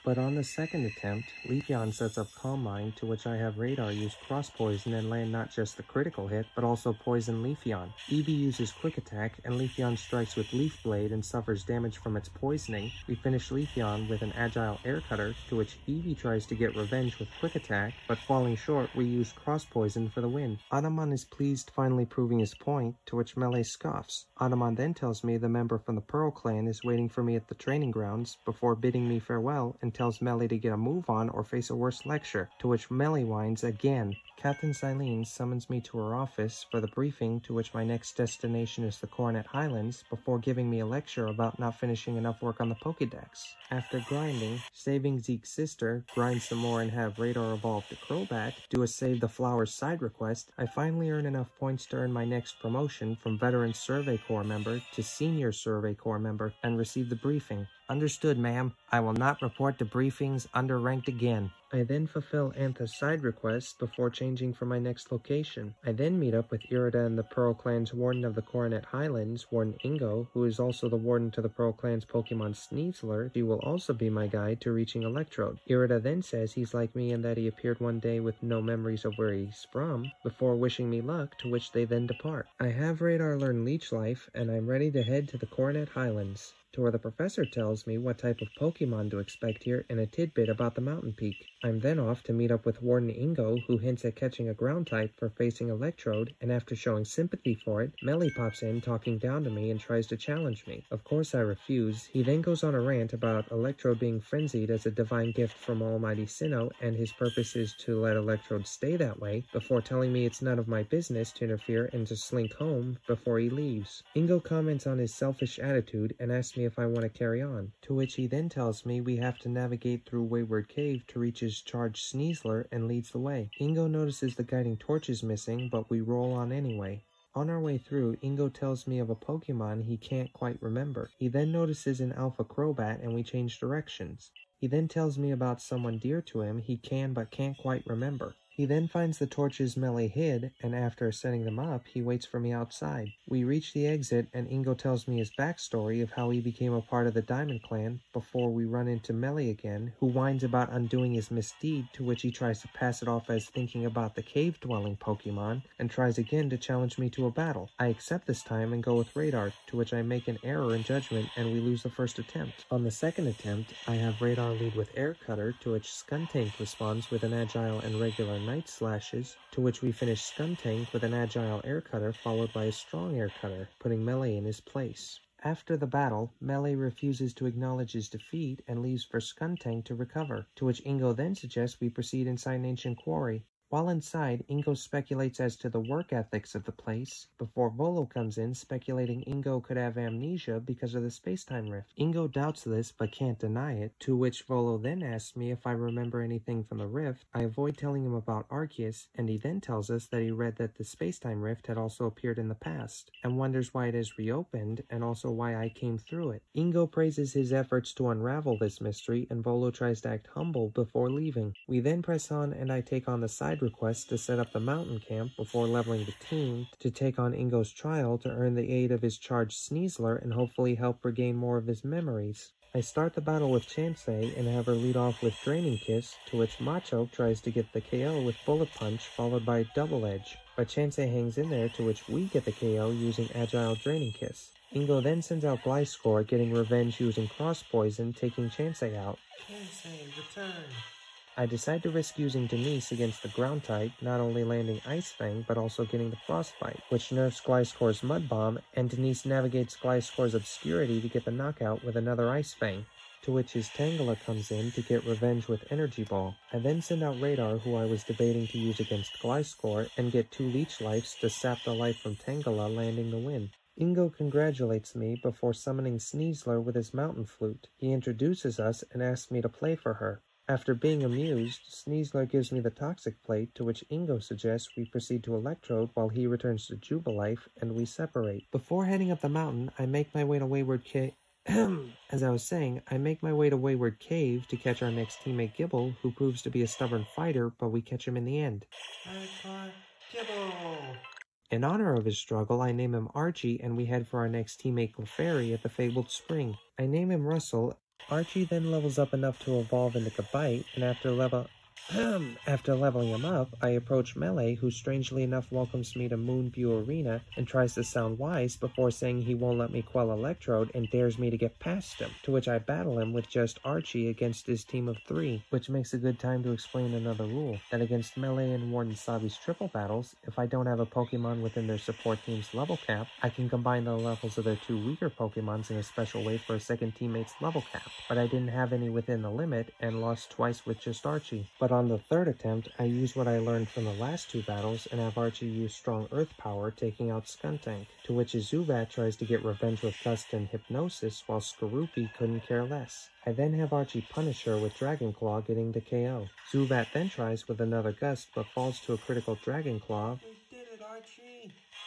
But on the second attempt, Leafeon sets up Calm Mind, to which I have Radar use Cross Poison and land not just the critical hit, but also poison Leafeon. Eevee uses Quick Attack, and Leafeon strikes with Leaf Blade and suffers damage from its poisoning. We finish Leafeon with an Agile Air Cutter, to which Eevee tries to get revenge with Quick Attack, but falling short, we use Cross Poison for the win. Adaman is pleased finally proving his point, to which Melli scoffs. Adaman then tells me the member from the Pearl Clan is waiting for me at the training grounds, before bidding me farewell and tells Melli to get a move on or face a worse lecture, to which Melli whines again. Captain Cyllene summons me to her office for the briefing to which my next destination is the Coronet Highlands before giving me a lecture about not finishing enough work on the Pokedex. After grinding, saving Zeke's sister, grind some more and have Radar evolve to Crobat, do a Save the Flowers side request, I finally earn enough points to earn my next promotion from Veteran Survey Corps member to Senior Survey Corps member and receive the briefing. Understood, ma'am. I will not report to briefings underranked again. I then fulfill Antha's side request before changing for my next location. I then meet up with Irida and the Pearl Clan's Warden of the Coronet Highlands, Warden Ingo, who is also the Warden to the Pearl Clan's Pokemon Sneasler. He will also be my guide to reaching Electrode. Irida then says he's like me and that he appeared one day with no memories of where he's from, before wishing me luck, to which they then depart. I have Radar learn Leech Life, and I'm ready to head to the Coronet Highlands to where the professor tells me what type of Pokemon to expect here and a tidbit about the mountain peak. I'm then off to meet up with Warden Ingo, who hints at catching a ground type for facing Electrode, and after showing sympathy for it, Melli pops in talking down to me and tries to challenge me. Of course I refuse. He then goes on a rant about Electrode being frenzied as a divine gift from Almighty Sinnoh, and his purpose is to let Electrode stay that way, before telling me it's none of my business to interfere and to slink home before he leaves. Ingo comments on his selfish attitude and asks me if I want to carry on, to which he then tells me we have to navigate through Wayward Cave to reach his charged Sneasler and leads the way. Ingo notices the guiding torch is missing, but we roll on anyway. On our way through, Ingo tells me of a Pokemon he can't quite remember. He then notices an Alpha Crobat and we change directions. He then tells me about someone dear to him he can but can't quite remember. He He then finds the torches Melli hid, and after setting them up, he waits for me outside. We reach the exit, and Ingo tells me his backstory of how he became a part of the Diamond Clan before we run into Melli again, who whines about undoing his misdeed, to which he tries to pass it off as thinking about the cave-dwelling Pokemon, and tries again to challenge me to a battle. I accept this time and go with Radar, to which I make an error in judgment, and we lose the first attempt. On the second attempt, I have Radar lead with Air Cutter, to which Skuntank responds with an agile and regular Night Slashes, to which we finish Skuntank with an agile Air Cutter followed by a strong Air Cutter, putting Melli in his place. After the battle, Melli refuses to acknowledge his defeat and leaves for Skuntank to recover, to which Ingo then suggests we proceed inside Ancient Quarry. While inside, Ingo speculates as to the work ethics of the place, before Volo comes in speculating Ingo could have amnesia because of the space-time rift. Ingo doubts this but can't deny it, to which Volo then asks me if I remember anything from the rift. I avoid telling him about Arceus, and he then tells us that he read that the space-time rift had also appeared in the past, and wonders why it is reopened, and also why I came through it. Ingo praises his efforts to unravel this mystery, and Volo tries to act humble before leaving. We then press on, and I take on the side request to set up the mountain camp before leveling the team to take on Ingo's trial to earn the aid of his charged Sneasler and hopefully help regain more of his memories. I start the battle with Chansey and have her lead off with Draining Kiss, to which Machoke tries to get the KO with Bullet Punch followed by Double Edge, but Chansey hangs in there to which we get the KO using Agile Draining Kiss. Ingo then sends out Gliscor, getting revenge using Cross Poison, taking Chansey out. Chansey, return. I decide to risk using Denise against the ground type, not only landing Ice Fang, but also getting the Frostbite, which nerfs Gliscor's Mud Bomb, and Denise navigates Gliscor's Obscurity to get the knockout with another Ice Fang. To which his Tangela comes in to get revenge with Energy Ball. I then send out Radar, who I was debating to use against Gliscor, and get two Leech Lives to sap the life from Tangela, landing the win. Ingo congratulates me before summoning Sneasler with his mountain flute. He introduces us and asks me to play for her. After being amused, Sneasler gives me the Toxic Plate, to which Ingo suggests we proceed to Electrode while he returns to Jubilife, and we separate. Before heading up the mountain, I make my way to Wayward Cave. As I was saying, I make my way to Wayward Cave to catch our next teammate Gible, who proves to be a stubborn fighter, but we catch him in the end. In honor of his struggle, I name him Archie, and we head for our next teammate Clefairy at the Fabled Spring. I name him Russell, Archie then levels up enough to evolve into Gabite, and after level after leveling him up, I approach Melli, who strangely enough welcomes me to Moonview Arena and tries to sound wise before saying he won't let me quell Electrode and dares me to get past him, to which I battle him with just Archie against his team of three, which makes a good time to explain another rule, that against Melli and Warden Sabi's triple battles, if I don't have a Pokemon within their support team's level cap, I can combine the levels of their two weaker Pokemons in a special way for a second teammate's level cap, but I didn't have any within the limit and lost twice with just Archie. But on the third attempt, I use what I learned from the last two battles and have Archie use strong earth power, taking out Skuntank, to which Zubat tries to get revenge with Gust and Hypnosis, while Skorupi couldn't care less. I then have Archie punish her with Dragon Claw, getting the KO. Zubat then tries with another Gust, but falls to a critical Dragon Claw,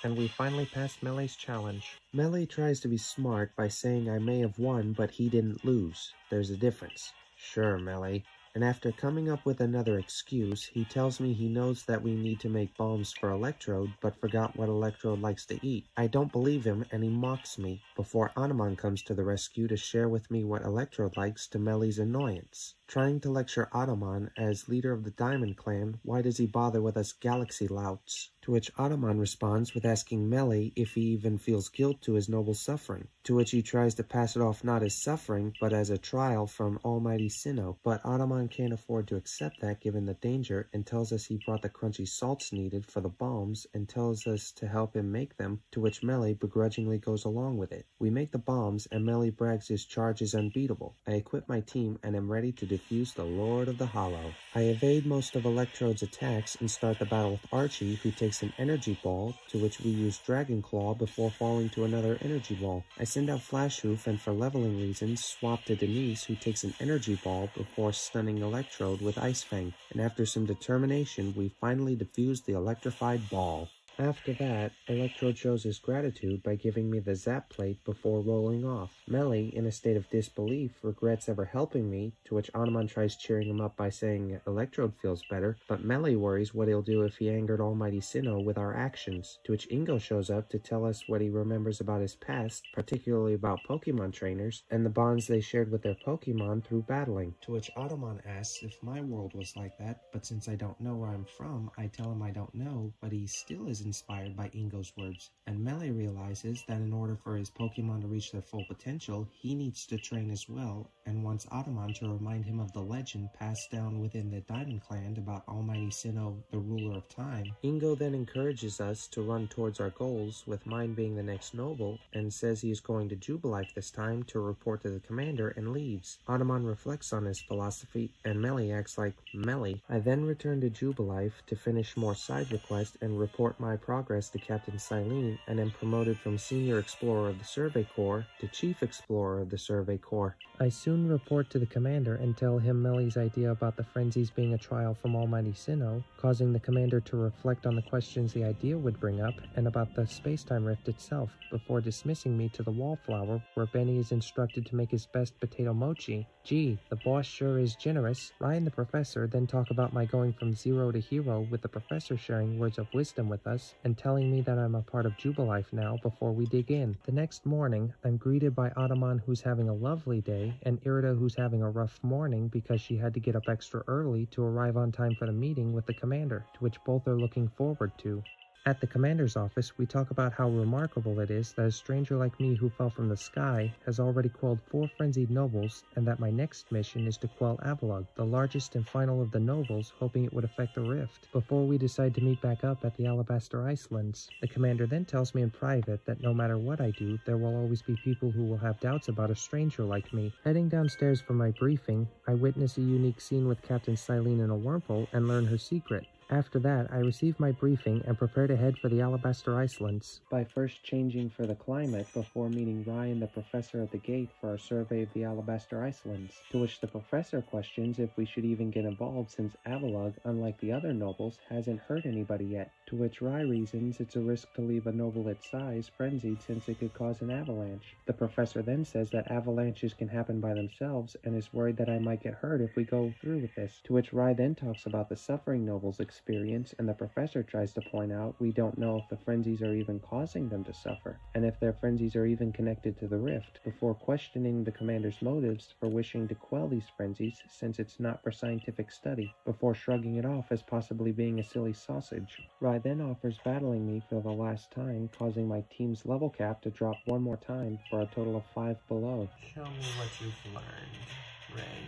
and we finally pass Melli's challenge. Melli tries to be smart by saying I may have won, but he didn't lose. There's a difference. Sure, Melli. And after coming up with another excuse, he tells me he knows that we need to make bombs for Electrode, but forgot what Electrode likes to eat. I don't believe him, and he mocks me, before Adaman comes to the rescue to share with me what Electrode likes to Melli's annoyance. Trying to lecture Adaman as leader of the Diamond Clan, why does he bother with us Galaxy louts? To which Adaman responds with asking Melli if he even feels guilt to his noble suffering, to which he tries to pass it off not as suffering, but as a trial from Almighty Sinnoh. But Adaman can't afford to accept that given the danger, and tells us he brought the crunchy salts needed for the bombs, and tells us to help him make them, to which Melli begrudgingly goes along with it. We make the bombs, and Melli brags his charge is unbeatable. I equip my team and am ready to defuse the Lord of the Hollow. I evade most of Electrode's attacks and start the battle with Archie, who takes an energy ball, to which we use Dragon Claw before falling to another energy ball. I send out Flash Hoof and for leveling reasons swap to Denise, who takes an energy ball before stunning Electrode with Ice Fang, and after some determination we finally defuse the electrified ball. After that, Electrode shows his gratitude by giving me the zap plate before rolling off. Melli, in a state of disbelief, regrets ever helping me, to which Adaman tries cheering him up by saying Electrode feels better, but Melli worries what he'll do if he angered Almighty Sinnoh with our actions, to which Ingo shows up to tell us what he remembers about his past, particularly about Pokemon trainers, and the bonds they shared with their Pokemon through battling, to which Adaman asks if my world was like that, but since I don't know where I'm from, I tell him I don't know, but he still is inspired by Ingo's words, and Melli realizes that in order for his Pokemon to reach their full potential, he needs to train as well, and wants Adaman to remind him of the legend passed down within the Diamond Clan about Almighty Sinnoh, the ruler of time. Ingo then encourages us to run towards our goals, with mine being the next noble, and says he is going to Jubilife this time to report to the commander and leaves. Adaman reflects on his philosophy, and Melli acts like Melli. I then return to Jubilife to finish more side requests and report my progress to Captain Cyllene, and am promoted from Senior Explorer of the Survey Corps to Chief Explorer of the Survey Corps. I soon report to the commander and tell him Melli's idea about the frenzies being a trial from Almighty Sinnoh, causing the commander to reflect on the questions the idea would bring up and about the space-time rift itself, before dismissing me to the wallflower where Beni is instructed to make his best potato mochi. Gee, the boss sure is generous. Ryan the professor then talk about my going from zero to hero with the professor sharing words of wisdom with us and telling me that I'm a part of Jubilife now before we dig in. The next morning, I'm greeted by Adaman who's having a lovely day and Irida who's having a rough morning because she had to get up extra early to arrive on time for the meeting with the commander, to which both are looking forward to. At the commander's office, we talk about how remarkable it is that a stranger like me who fell from the sky has already quelled four frenzied nobles, and that my next mission is to quell Avalugg, the largest and final of the nobles, hoping it would affect the rift, before we decide to meet back up at the Alabaster Icelands. The commander then tells me in private that no matter what I do, there will always be people who will have doubts about a stranger like me. Heading downstairs for my briefing, I witness a unique scene with Captain Cyllene in a wormhole and learn her secret. After that, I received my briefing and prepared to head for the Alabaster Icelands by first changing for the climate before meeting Ryan the professor at the gate for our survey of the Alabaster Icelands, to which the professor questions if we should even get involved since Avalugg, unlike the other nobles, hasn't hurt anybody yet, to which Rei reasons it's a risk to leave a noble its size frenzied since it could cause an avalanche. The professor then says that avalanches can happen by themselves and is worried that I might get hurt if we go through with this, to which Rei then talks about the suffering nobles experience and the professor tries to point out we don't know if the frenzies are even causing them to suffer, and if their frenzies are even connected to the rift, before questioning the commander's motives for wishing to quell these frenzies since it's not for scientific study, before shrugging it off as possibly being a silly sausage. Rei then offers battling me for the last time, causing my team's level cap to drop one more time for a total of 5 below. Show me what you've learned, Rei.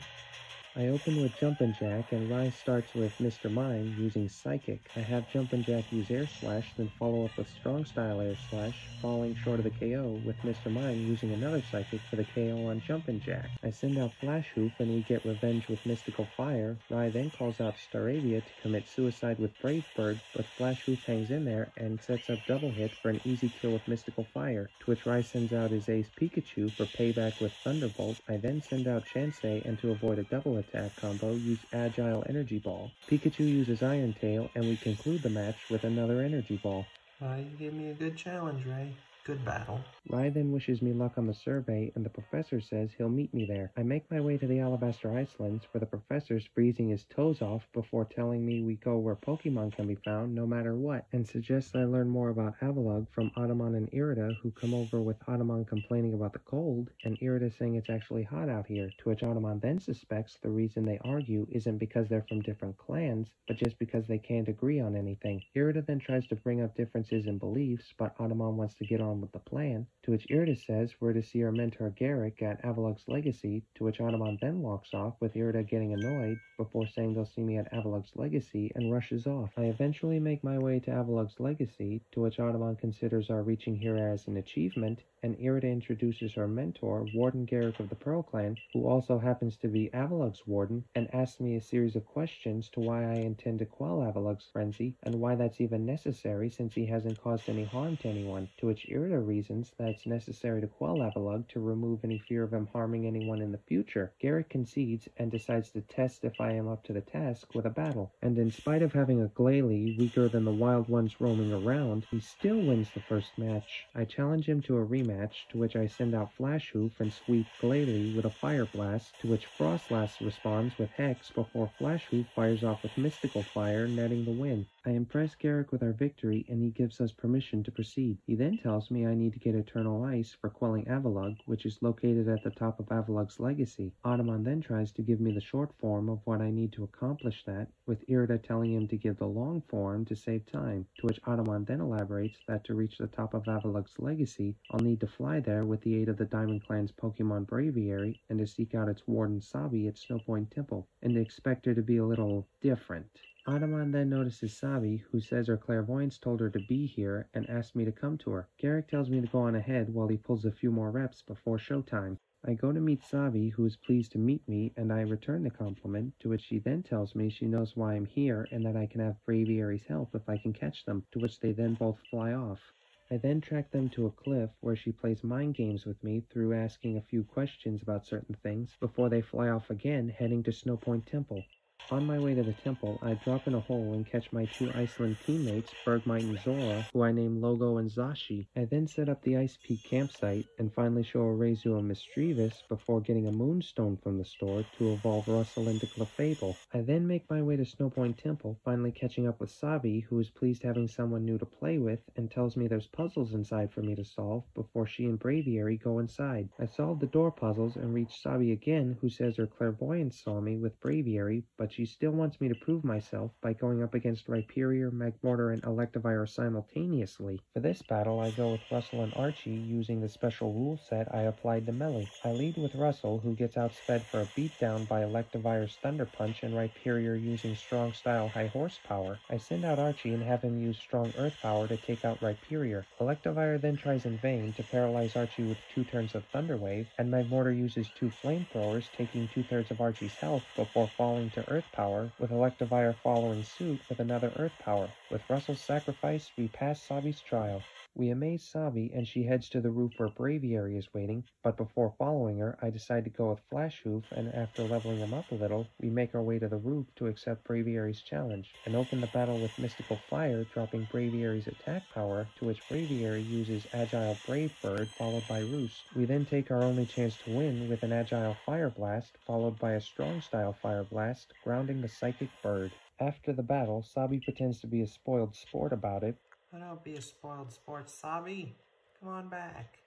I open with Jumpin' Jack, and Rise starts with Mr. Mime using Psychic. I have Jumpin' Jack use Air Slash, then follow up with Strong Style Air Slash, falling short of a KO, with Mr. Mime using another Psychic for the KO on Jumpin' Jack. I send out Flash Hoof, and we get revenge with Mystical Fire. Rei then calls out Staravia to commit suicide with Brave Bird, but Flash Hoof hangs in there and sets up Double Hit for an easy kill with Mystical Fire, to which Rei sends out his Ace Pikachu for payback with Thunderbolt. I then send out Chansey, and to avoid a double attack combo, use Agile Energy Ball. Pikachu uses Iron Tail, and we conclude the match with another Energy Ball. Uh, you gave me a good challenge, Rei. Good battle. Rei then wishes me luck on the survey, and the professor says he'll meet me there. I make my way to the Alabaster Icelands, where the professor's freezing his toes off before telling me we go where Pokemon can be found no matter what, and suggests I learn more about Avalugg from Adaman and Irida, who come over with Adaman complaining about the cold, and Irida saying it's actually hot out here, to which Adaman then suspects the reason they argue isn't because they're from different clans, but just because they can't agree on anything. Irida then tries to bring up differences in beliefs, but Adaman wants to get on with the plan, to which Irida says we're to see our mentor Gaeric at Avalugg's Legacy, to which Adaman then walks off, with Irida getting annoyed, before saying they'll see me at Avalugg's Legacy, and rushes off. I eventually make my way to Avalugg's Legacy, to which Adaman considers our reaching here as an achievement, and Irida introduces her mentor, Warden Gaeric of the Pearl Clan, who also happens to be Avalugg's warden, and asks me a series of questions to why I intend to quell Avalugg's frenzy, and why that's even necessary since he hasn't caused any harm to anyone, to which Irida reasons that it's necessary to quell Avalugg to remove any fear of him harming anyone in the future. Gaeric concedes and decides to test if I am up to the task with a battle, and in spite of having a Glalie weaker than the wild ones roaming around, he still wins the first match. I challenge him to a rematch, to which I send out Flashhoof and sweep Glalie with a Fire Blast, to which Froslass responds with Hex before Flashhoof fires off with Mystical Fire, netting the win. I impress Gaeric with our victory, and he gives us permission to proceed. He then tells me I need to get Eternal Ice for quelling Avalugg, which is located at the top of Avalugg's legacy. Adaman then tries to give me the short form of what I need to accomplish that, with Irida telling him to give the long form to save time, to which Adaman then elaborates that to reach the top of Avalugg's legacy, I'll need to fly there with the aid of the Diamond Clan's Pokemon Braviary, and to seek out its warden Sabi at Snowpoint Temple, and to expect her to be a little different. Adaman then notices Sabi, who says her clairvoyance told her to be here and asks me to come to her. Gaeric tells me to go on ahead while he pulls a few more reps before showtime. I go to meet Sabi, who is pleased to meet me, and I return the compliment, to which she then tells me she knows why I'm here and that I can have Braviary's help if I can catch them, to which they then both fly off. I then track them to a cliff where she plays mind games with me through asking a few questions about certain things before they fly off again, heading to Snowpoint Temple. On my way to the temple, I drop in a hole and catch my two Iceland teammates, Bergmite and Zorua, who I name Logo and Zashi. I then set up the Ice Peak campsite and finally show Arezu and Misdreavus before getting a Moonstone from the store to evolve Russell into Clefable. I then make my way to Snowpoint Temple, finally catching up with Sabi, who is pleased having someone new to play with and tells me there's puzzles inside for me to solve before she and Braviary go inside. I solve the door puzzles and reach Sabi again, who says her clairvoyance saw me with Braviary, but she still wants me to prove myself by going up against Rhyperior, Magmortar, and Electivire simultaneously. For this battle, I go with Russell and Archie using the special rule set I applied to Melee. I lead with Russell, who gets outsped for a beatdown by Electivire's Thunder Punch and Rhyperior using Strong Style High Horsepower. I send out Archie and have him use Strong Earth Power to take out Rhyperior. Electivire then tries in vain to paralyze Archie with two turns of Thunder Wave, and Magmortar uses two Flamethrowers, taking two-thirds of Archie's health before falling to Earth Power, with Electivire following suit with another Earth Power. With Russell's sacrifice, we pass Sabi's trial. We amaze Sabi, and she heads to the roof where Braviary is waiting, but before following her, I decide to go with Flashhoof, and after leveling him up a little, we make our way to the roof to accept Braviary's challenge, and open the battle with Mystical Fire, dropping Braviary's attack power, to which Braviary uses Agile Brave Bird, followed by Roost. We then take our only chance to win with an Agile Fire Blast, followed by a Strong Style Fire Blast, grounding the Psychic Bird. After the battle, Sabi pretends to be a spoiled sport about it, don't be a spoiled sport, Sabi. Come on back.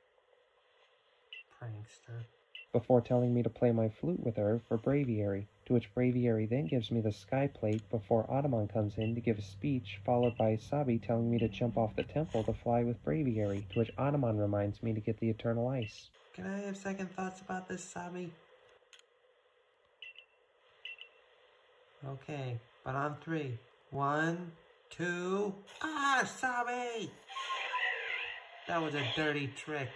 Prankster. before telling me to play my flute with her for Braviary, to which Braviary then gives me the sky plate before Adaman comes in to give a speech, followed by Sabi telling me to jump off the temple to fly with Braviary, to which Adaman reminds me to get the Eternal Ice. Can I have second thoughts about this, Sabi? Okay, but on three. One, two. Ah, Sabi! That was a dirty trick,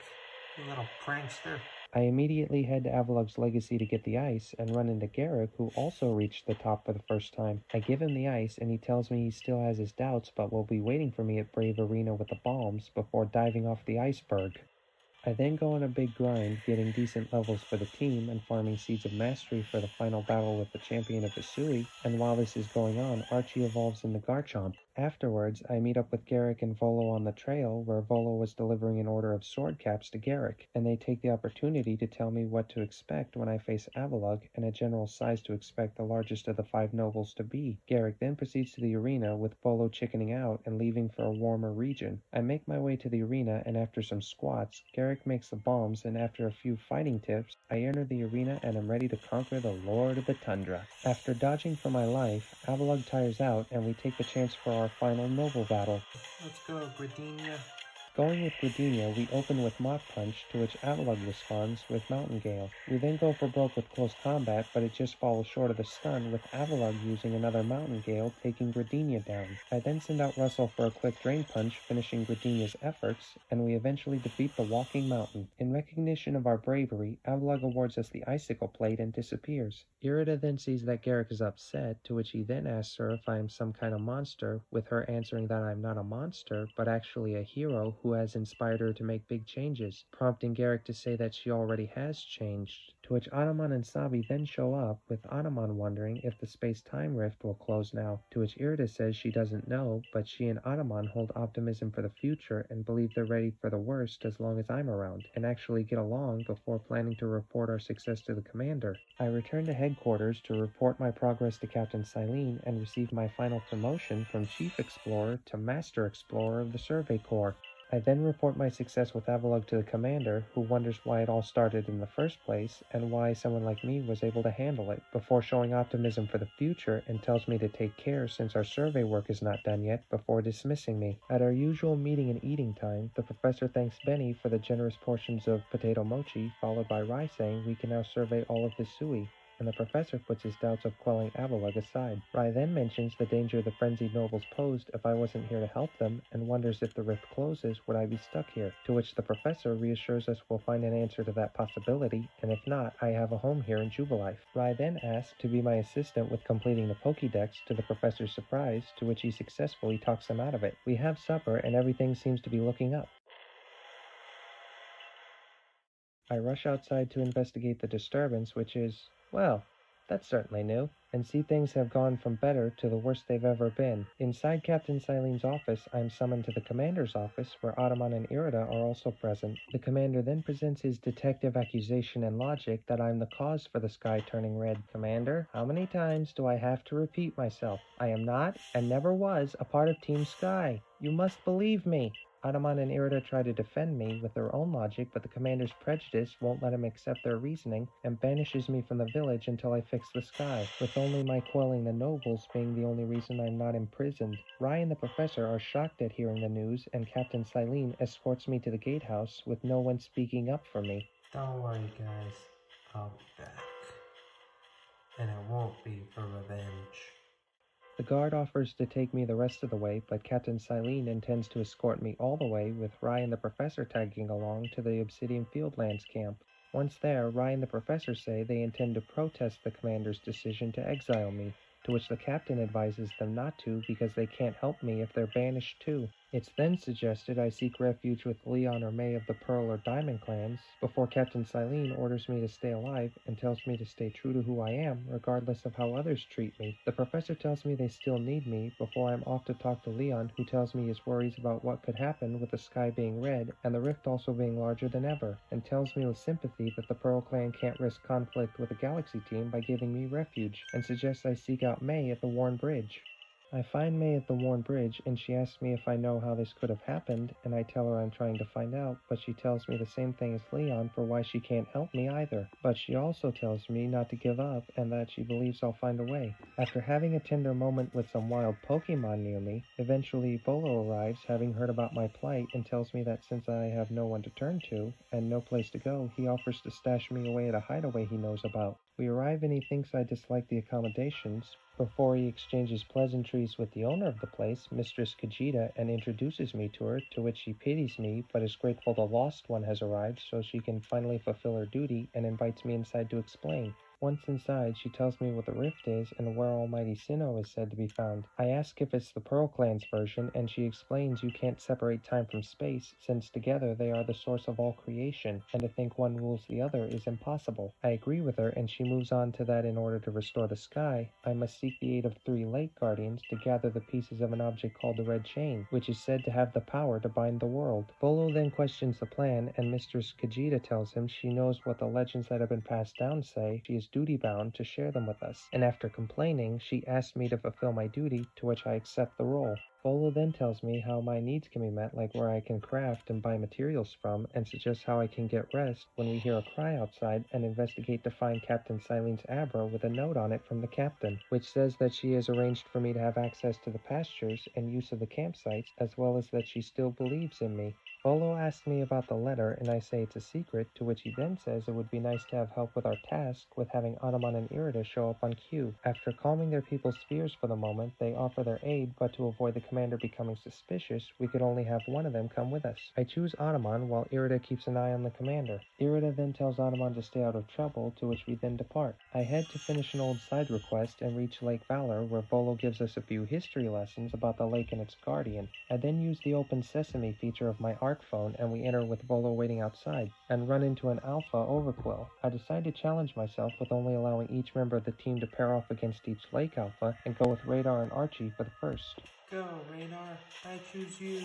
you little prankster. I immediately head to Avalugg's Legacy to get the ice and run into Gaeric, who also reached the top for the first time. I give him the ice, and he tells me he still has his doubts but will be waiting for me at Brava Arena with the bombs before diving off the iceberg. I then go on a big grind, getting decent levels for the team and farming Seeds of Mastery for the final battle with the champion of Hisui, and while this is going on, Archie evolves into Garchomp. Afterwards, I meet up with Gaeric and Volo on the trail, where Volo was delivering an order of sword caps to Gaeric, and they take the opportunity to tell me what to expect when I face Avalugg and a general size to expect the largest of the five nobles to be. Gaeric then proceeds to the arena, with Volo chickening out and leaving for a warmer region. I make my way to the arena, and after some squats, Gaeric makes the bombs, and after a few fighting tips, I enter the arena and am ready to conquer the Lord of the Tundra. After dodging for my life, Avalugg tires out, and we take the chance for our final noble battle. Let's go, Gradenia. Going with Gridania, we open with Mach Punch, to which Avalugg responds with Mountain Gale. We then go for broke with Close Combat, but it just falls short of the stun, with Avalugg using another Mountain Gale, taking Gridania down. I then send out Russell for a quick Drain Punch, finishing Gridania's efforts, and we eventually defeat the Walking Mountain. In recognition of our bravery, Avalugg awards us the Icicle Plate and disappears. Irida then sees that Gaeric is upset, to which he then asks her if I am some kind of monster, with her answering that I'm not a monster, but actually a hero who has inspired her to make big changes, prompting Gaeric to say that she already has changed, to which Adaman and Sabi then show up, with Adaman wondering if the space-time rift will close now, to which Irida says she doesn't know, but she and Adaman hold optimism for the future and believe they're ready for the worst as long as I'm around, and actually get along before planning to report our success to the commander. I return to headquarters to report my progress to Captain Cyllene and receive my final promotion from Chief Explorer to Master Explorer of the Survey Corps. I then report my success with Avalugg to the commander, who wonders why it all started in the first place and why someone like me was able to handle it, before showing optimism for the future and tells me to take care since our survey work is not done yet before dismissing me. At our usual meeting and eating time, the professor thanks Beni for the generous portions of potato mochi, followed by Rei saying we can now survey all of Hisui and the professor puts his doubts of quelling Avalugg aside. Rei then mentions the danger the frenzied nobles posed if I wasn't here to help them, and wonders if the rift closes, would I be stuck here? To which the professor reassures us we'll find an answer to that possibility, and if not, I have a home here in Jubilife. Rei then asks to be my assistant with completing the Pokédex, to the professor's surprise, to which he successfully talks him out of it. We have supper, and everything seems to be looking up. I rush outside to investigate the disturbance, which is well, that's certainly new, and see things have gone from better to the worst they've ever been. Inside Captain Cyllene's office, I am summoned to the commander's office, where Adaman and Irida are also present. The commander then presents his detective accusation and logic that I'm the cause for the sky turning red. Commander, how many times do I have to repeat myself? I am not, and never was, a part of Team Sky. You must believe me. Adaman and Irida try to defend me with their own logic, but the commander's prejudice won't let him accept their reasoning and banishes me from the village until I fix the sky, with only my quelling the nobles being the only reason I'm not imprisoned. Rei and the professor are shocked at hearing the news, and Captain Cyllene escorts me to the gatehouse with no one speaking up for me. Don't worry, guys. I'll be back. And it won't be for revenge. The guard offers to take me the rest of the way, but Captain Cyllene intends to escort me all the way, with Rei and the professor tagging along to the Obsidian Fieldlands camp. Once there, Rei and the professor say they intend to protest the commander's decision to exile me, to which the captain advises them not to because they can't help me if they're banished too. It's then suggested I seek refuge with Lian or Mai of the Pearl or Diamond clans, before Captain Cyllene orders me to stay alive and tells me to stay true to who I am, regardless of how others treat me. The professor tells me they still need me, before I'm off to talk to Lian, who tells me his worries about what could happen with the sky being red and the rift also being larger than ever, and tells me with sympathy that the Pearl clan can't risk conflict with the Galaxy team by giving me refuge, and suggests I seek out Mai at the Worn Bridge. I find Mai at the Worn Bridge, and she asks me if I know how this could have happened, and I tell her I'm trying to find out, but she tells me the same thing as Lian for why she can't help me either. But she also tells me not to give up, and that she believes I'll find a way. After having a tender moment with some wild Pokemon near me, eventually Volo arrives, having heard about my plight, and tells me that since I have no one to turn to, and no place to go, he offers to stash me away at a hideaway he knows about. We arrive and he thinks I dislike the accommodations, before he exchanges pleasantries with the owner of the place, Mistress Cogita, and introduces me to her, to which she pities me, but is grateful the lost one has arrived so she can finally fulfill her duty, and invites me inside to explain. Once inside, she tells me what the rift is and where Almighty Sinnoh is said to be found. I ask if it's the Pearl Clan's version, and she explains you can't separate time from space, since together they are the source of all creation, and to think one rules the other is impossible. I agree with her, and she moves on to that in order to restore the sky, I must seek the aid of three lake guardians to gather the pieces of an object called the Red Chain, which is said to have the power to bind the world. Volo then questions the plan, and Mistress Cogita tells him she knows what the legends that have been passed down say. She is duty bound to share them with us, and after complaining, she asked me to fulfill my duty, to which I accept the role. Volo then tells me how my needs can be met, like where I can craft and buy materials from, and suggests how I can get rest when we hear a cry outside and investigate to find Captain Cyllene's Abra with a note on it from the captain, which says that she has arranged for me to have access to the pastures and use of the campsites, as well as that she still believes in me. Volo asks me about the letter, and I say it's a secret, to which he then says it would be nice to have help with our task with having Adaman and Irida show up on cue. After calming their people's fears for the moment, they offer their aid, but to avoid the commander becoming suspicious, we could only have one of them come with us. I choose Adaman while Irida keeps an eye on the commander. Irida then tells Adaman to stay out of trouble, to which we then depart. I head to finish an old side request and reach Lake Valor, where Volo gives us a few history lessons about the lake and its guardian. I then use the open sesame feature of my ARC phone and we enter with Volo waiting outside and run into an Alpha Overqwil. I decide to challenge myself with only allowing each member of the team to pair off against each Lake Alpha and go with Radar and Archie for the first. Go, Radar. I choose you.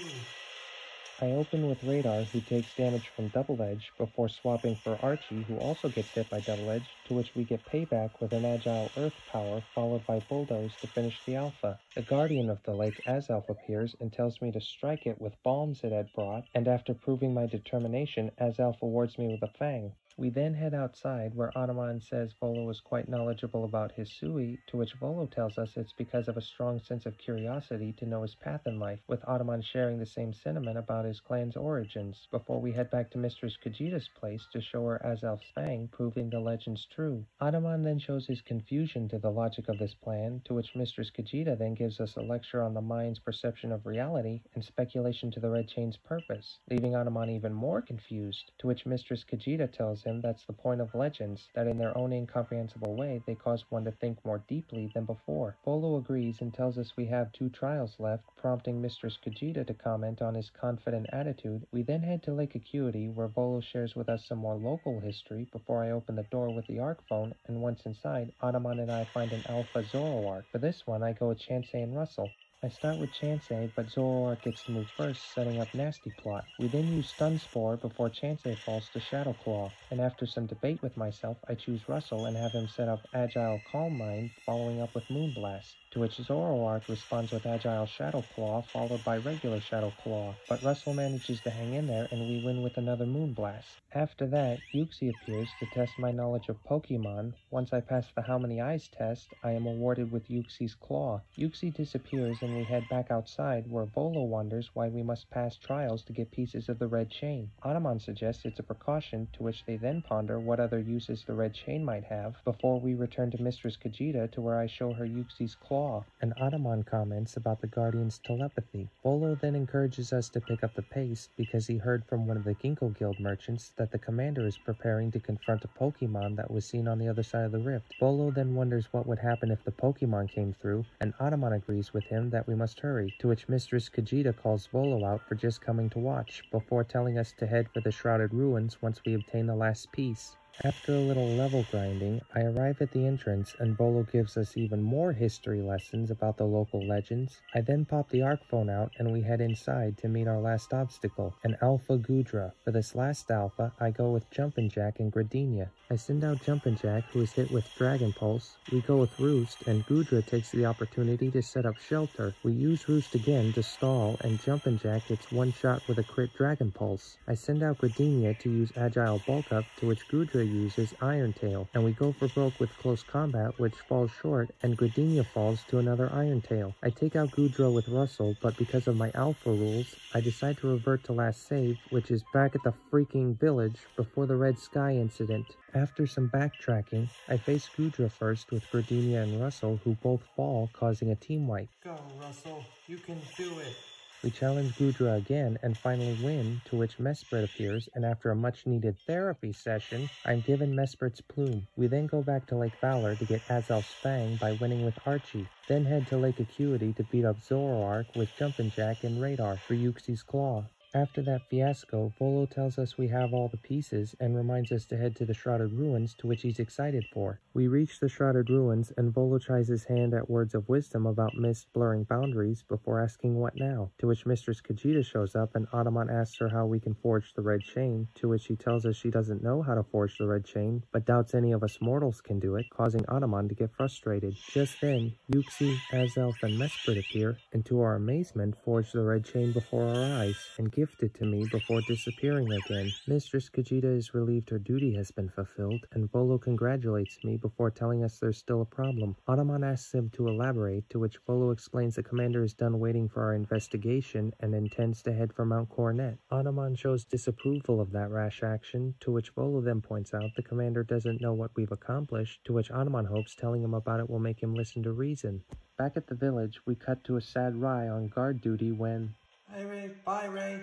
I open with Radar, who takes damage from Double Edge, before swapping for Archie, who also gets hit by Double Edge, to which we get payback with an Agile Earth power, followed by Bulldoze to finish the Alpha. The Guardian of the Lake as Azelf appears and tells me to strike it with bombs it had brought, and after proving my determination, as Azelf awards me with a Fang. We then head outside, where Adaman says Volo is quite knowledgeable about Hisui, to which Volo tells us it's because of a strong sense of curiosity to know his path in life, with Adaman sharing the same sentiment about his clan's origins, before we head back to Mistress Cogita's place to show her Azelf's Fang, proving the legends true. Adaman then shows his confusion to the logic of this plan, to which Mistress Cogita then gives us a lecture on the mind's perception of reality and speculation to the Red Chain's purpose, leaving Adaman even more confused, to which Mistress Cogita tells that's the point of legends, that in their own incomprehensible way they cause one to think more deeply than before. Volo agrees and tells us we have two trials left, prompting Mistress Cogita to comment on his confident attitude. We then head to Lake Acuity, where Volo shares with us some more local history before I open the door with the ARC phone, and once inside, Adaman and I find an Alpha Zoroark. For this one, I go with Chansey and Russell. I start with Chansey, but Zoroark gets to move first, setting up Nasty Plot. We then use Stun Spore before Chansey falls to Shadow Claw, and after some debate with myself, I choose Russell and have him set up Agile Calm Mind, following up with Moonblast, to which Zoroark responds with Agile Shadow Claw, followed by regular Shadow Claw, but Russell manages to hang in there and we win with another Moonblast. After that, Uxie appears to test my knowledge of Pokemon. Once I pass the How Many Eyes test, I am awarded with Uxie's Claw. Uxie disappears and we head back outside where Volo wonders why we must pass trials to get pieces of the red chain. Adaman suggests it's a precaution, to which they then ponder what other uses the red chain might have, before we return to Mistress Cogita to where I show her Uxie's claw, and Adaman comments about the Guardian's telepathy. Volo then encourages us to pick up the pace because he heard from one of the Ginkgo Guild merchants that the commander is preparing to confront a Pokemon that was seen on the other side of the rift. Volo then wonders what would happen if the Pokemon came through, and Adaman agrees with him that we must hurry, to which Mistress Cogita calls Volo out for just coming to watch, before telling us to head for the Shrouded Ruins once we obtain the last piece. After a little level grinding, I arrive at the entrance and Volo gives us even more history lessons about the local legends. I then pop the ARC phone out and we head inside to meet our last obstacle, an Alpha Goodra. For this last Alpha, I go with Jumpin' Jack and Gardenia. I send out Jumpin' Jack, who is hit with Dragon Pulse. We go with Roost, and Goodra takes the opportunity to set up shelter. We use Roost again to stall, and Jumpin' Jack gets one shot with a crit Dragon Pulse. I send out Gardenia to use Agile Bulk Up, to which Goodra uses Iron Tail, and we go for broke with Close Combat, which falls short, and Gardenia falls to another Iron Tail. I take out Goodra with Russell, but because of my Alpha rules, I decide to revert to last save, which is back at the freaking village before the Red Sky incident. After some backtracking, I face Goodra first with Gardenia and Russell, who both fall, causing a team wipe. Go, Russell. You can do it. We challenge Goodra again and finally win, to which Mesprit appears, and after a much needed therapy session, I'm given Mesprit's plume. We then go back to Lake Valor to get Azelf's Fang by winning with Archie, then head to Lake Acuity to beat up Zoroark with Jumpin' Jack and Radar for Uxie's Claw. After that fiasco, Volo tells us we have all the pieces and reminds us to head to the Shrouded Ruins, to which he's excited for. We reach the Shrouded Ruins, and Volo tries his hand at words of wisdom about mist blurring boundaries before asking what now, to which Mistress Cogita shows up and Adaman asks her how we can forge the red chain, to which she tells us she doesn't know how to forge the red chain, but doubts any of us mortals can do it, causing Adaman to get frustrated. Just then, Uxie, Azelf, and Mesprit appear, and to our amazement, forge the red chain before our eyes, and gift it to me before disappearing again. Mistress Cogita is relieved her duty has been fulfilled, and Volo congratulates me before telling us there's still a problem. Adaman asks him to elaborate, to which Volo explains the commander is done waiting for our investigation and intends to head for Mount Coronet. Adaman shows disapproval of that rash action, to which Volo then points out the commander doesn't know what we've accomplished, to which Adaman hopes telling him about it will make him listen to reason. Back at the village, we cut to a sad Rei on guard duty when... Hey, Rei. Bye, Rei.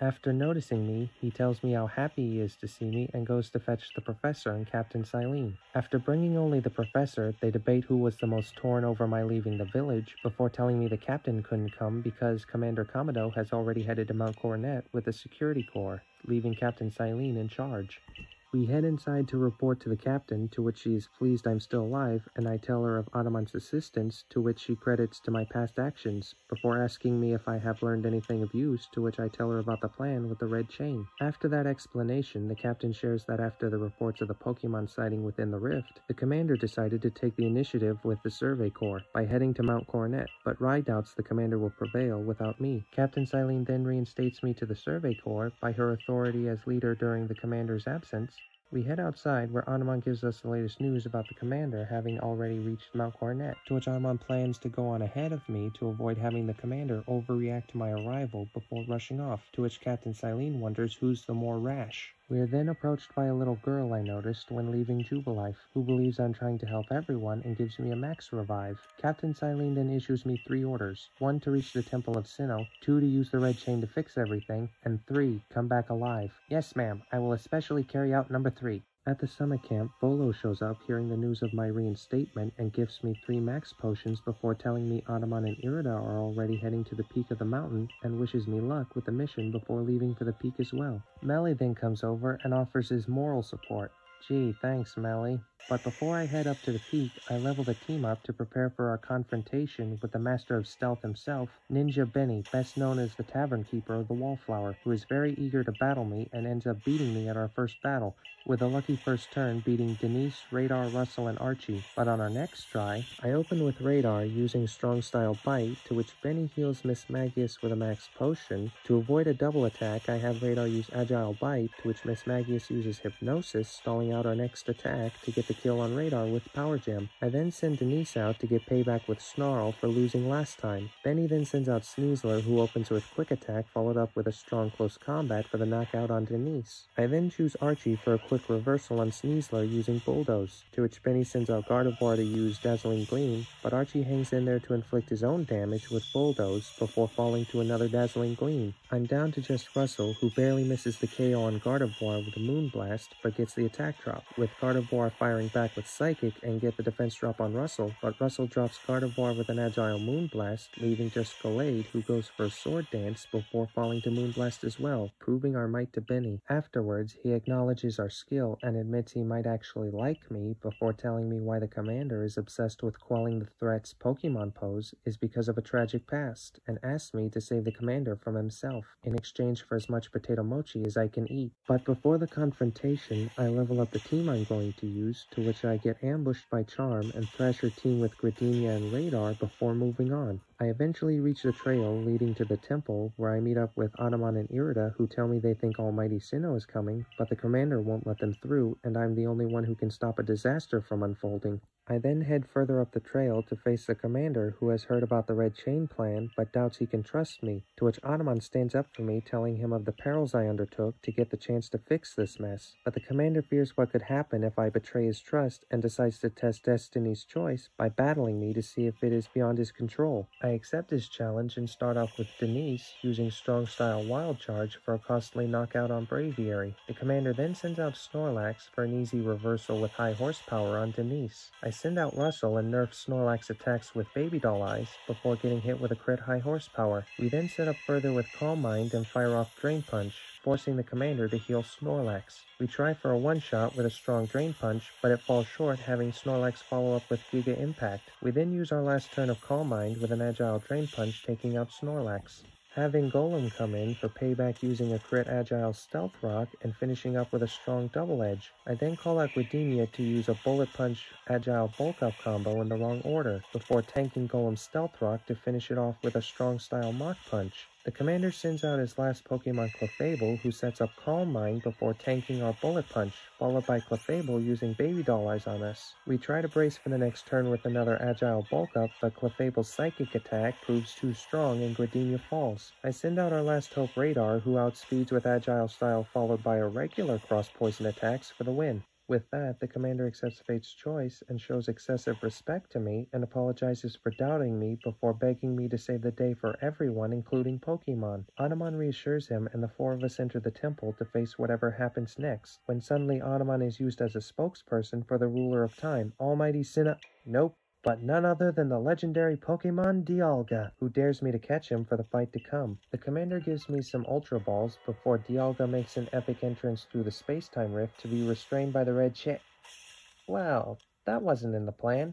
After noticing me, he tells me how happy he is to see me and goes to fetch the professor and Captain Cyllene. After bringing only the professor, they debate who was the most torn over my leaving the village before telling me the captain couldn't come because Commander Kamado has already headed to Mount Coronet with the security corps, leaving Captain Cyllene in charge. We head inside to report to the captain, to which she is pleased I'm still alive, and I tell her of Adaman's assistance, to which she credits to my past actions, before asking me if I have learned anything of use, to which I tell her about the plan with the red chain. After that explanation, the captain shares that after the reports of the Pokemon sighting within the rift, the commander decided to take the initiative with the Survey Corps by heading to Mount Coronet, but Rei doubts the commander will prevail without me. Captain Cyllene then reinstates me to the Survey Corps by her authority as leader during the commander's absence, we head outside where Adaman gives us the latest news about the commander having already reached Mount Coronet, to which Adaman plans to go on ahead of me to avoid having the commander overreact to my arrival before rushing off, to which Captain Cyllene wonders who's the more rash. We are then approached by a little girl I noticed when leaving Jubilife, who believes I'm trying to help everyone and gives me a max revive. Captain Cyllene then issues me three orders. One to reach the Temple of Sinnoh, two to use the red chain to fix everything, and three, come back alive. Yes, ma'am, I will especially carry out number three. At the summit camp, Volo shows up hearing the news of my reinstatement and gifts me three max potions before telling me Adaman and Irida are already heading to the peak of the mountain and wishes me luck with the mission before leaving for the peak as well. Melli then comes over and offers his moral support. Gee, thanks, Melli. But before I head up to the peak, I level the team up to prepare for our confrontation with the Master of Stealth himself, Ninja Beni, best known as the Tavern Keeper of the Wallflower, who is very eager to battle me and ends up beating me at our first battle, with a lucky first turn beating Denise, Radar, Russell, and Archie. But on our next try, I open with Radar using Strong Style Bite, to which Beni heals Mismagius with a max potion. To avoid a double attack, I have Radar use Agile Bite, to which Mismagius uses Hypnosis, stalling out our next attack to get the kill on Radar with Power Gem. I then send Denise out to get payback with Snarl for losing last time. Beni then sends out Sneasler, who opens with Quick Attack, followed up with a strong close combat for the knockout on Denise. I then choose Archie for a quick reversal on Sneasler using Bulldoze, to which Beni sends out Gardevoir to use Dazzling Gleam, but Archie hangs in there to inflict his own damage with Bulldoze before falling to another Dazzling Gleam. I'm down to just Russell, who barely misses the KO on Gardevoir with a Moonblast, but gets the attack drop, with Gardevoir firing back with Psychic and get the defense drop on Russell, but Russell drops Gardevoir with an Agile Moonblast, leaving just Gallade, who goes for a Sword Dance before falling to Moonblast as well, proving our might to Beni. Afterwards, he acknowledges our skill and admits he might actually like me before telling me why the commander is obsessed with quelling the threats Pokemon pose is because of a tragic past, and asks me to save the commander from himself in exchange for as much potato mochi as I can eat. But before the confrontation, I level up the team I'm going to use, to which I get ambushed by Charm and thrash her team with Gardenia and Radar before moving on. I eventually reach the trail leading to the temple, where I meet up with Adaman and Irida, who tell me they think Almighty Sinnoh is coming, but the commander won't let them through, and I'm the only one who can stop a disaster from unfolding. I then head further up the trail to face the commander, who has heard about the Red Chain plan, but doubts he can trust me, to which Adaman stands up for me, telling him of the perils I undertook to get the chance to fix this mess. But the commander fears what could happen if I betray his trust and decides to test Destiny's choice by battling me to see if it is beyond his control. I accept his challenge and start off with Denise using Strong Style Wild Charge for a costly knockout on Braviary. The commander then sends out Snorlax for an easy reversal with high horsepower on Denise. I send out Russell and nerf Snorlax attacks with Baby Doll Eyes before getting hit with a crit high horsepower. We then set up further with Calm Mind and fire off Drain Punch, forcing the commander to heal Snorlax. We try for a one-shot with a strong Drain Punch, but it falls short having Snorlax follow up with Giga Impact. We then use our last turn of Calm Mind with an Agile Drain Punch taking out Snorlax. Having Golem come in for payback using a crit Agile Stealth Rock and finishing up with a strong Double Edge. I then call out to use a Bullet Punch Agile Bulk Up combo in the wrong order, before tanking Golem's Stealth Rock to finish it off with a strong style Mach Punch. The commander sends out his last Pokemon Clefable, who sets up Calm Mind before tanking our Bullet Punch, followed by Clefable using Baby Doll Eyes on us. We try to brace for the next turn with another Agile Bulk Up, but Clefable's Psychic attack proves too strong and Gardenia falls. I send out our last Hope Radar, who outspeeds with Agile Style followed by a regular Cross Poison attacks for the win. With that, the commander accepts fate's choice and shows excessive respect to me and apologizes for doubting me before begging me to save the day for everyone, including Pokemon. Adaman reassures him, and the four of us enter the temple to face whatever happens next, when suddenly Adaman is used as a spokesperson for the ruler of time, Almighty Sinna. Nope but none other than the legendary Pokemon Dialga, who dares me to catch him for the fight to come. The commander gives me some Ultra Balls before Dialga makes an epic entrance through the space-time rift to be restrained by the red cha- Well, that wasn't in the plan.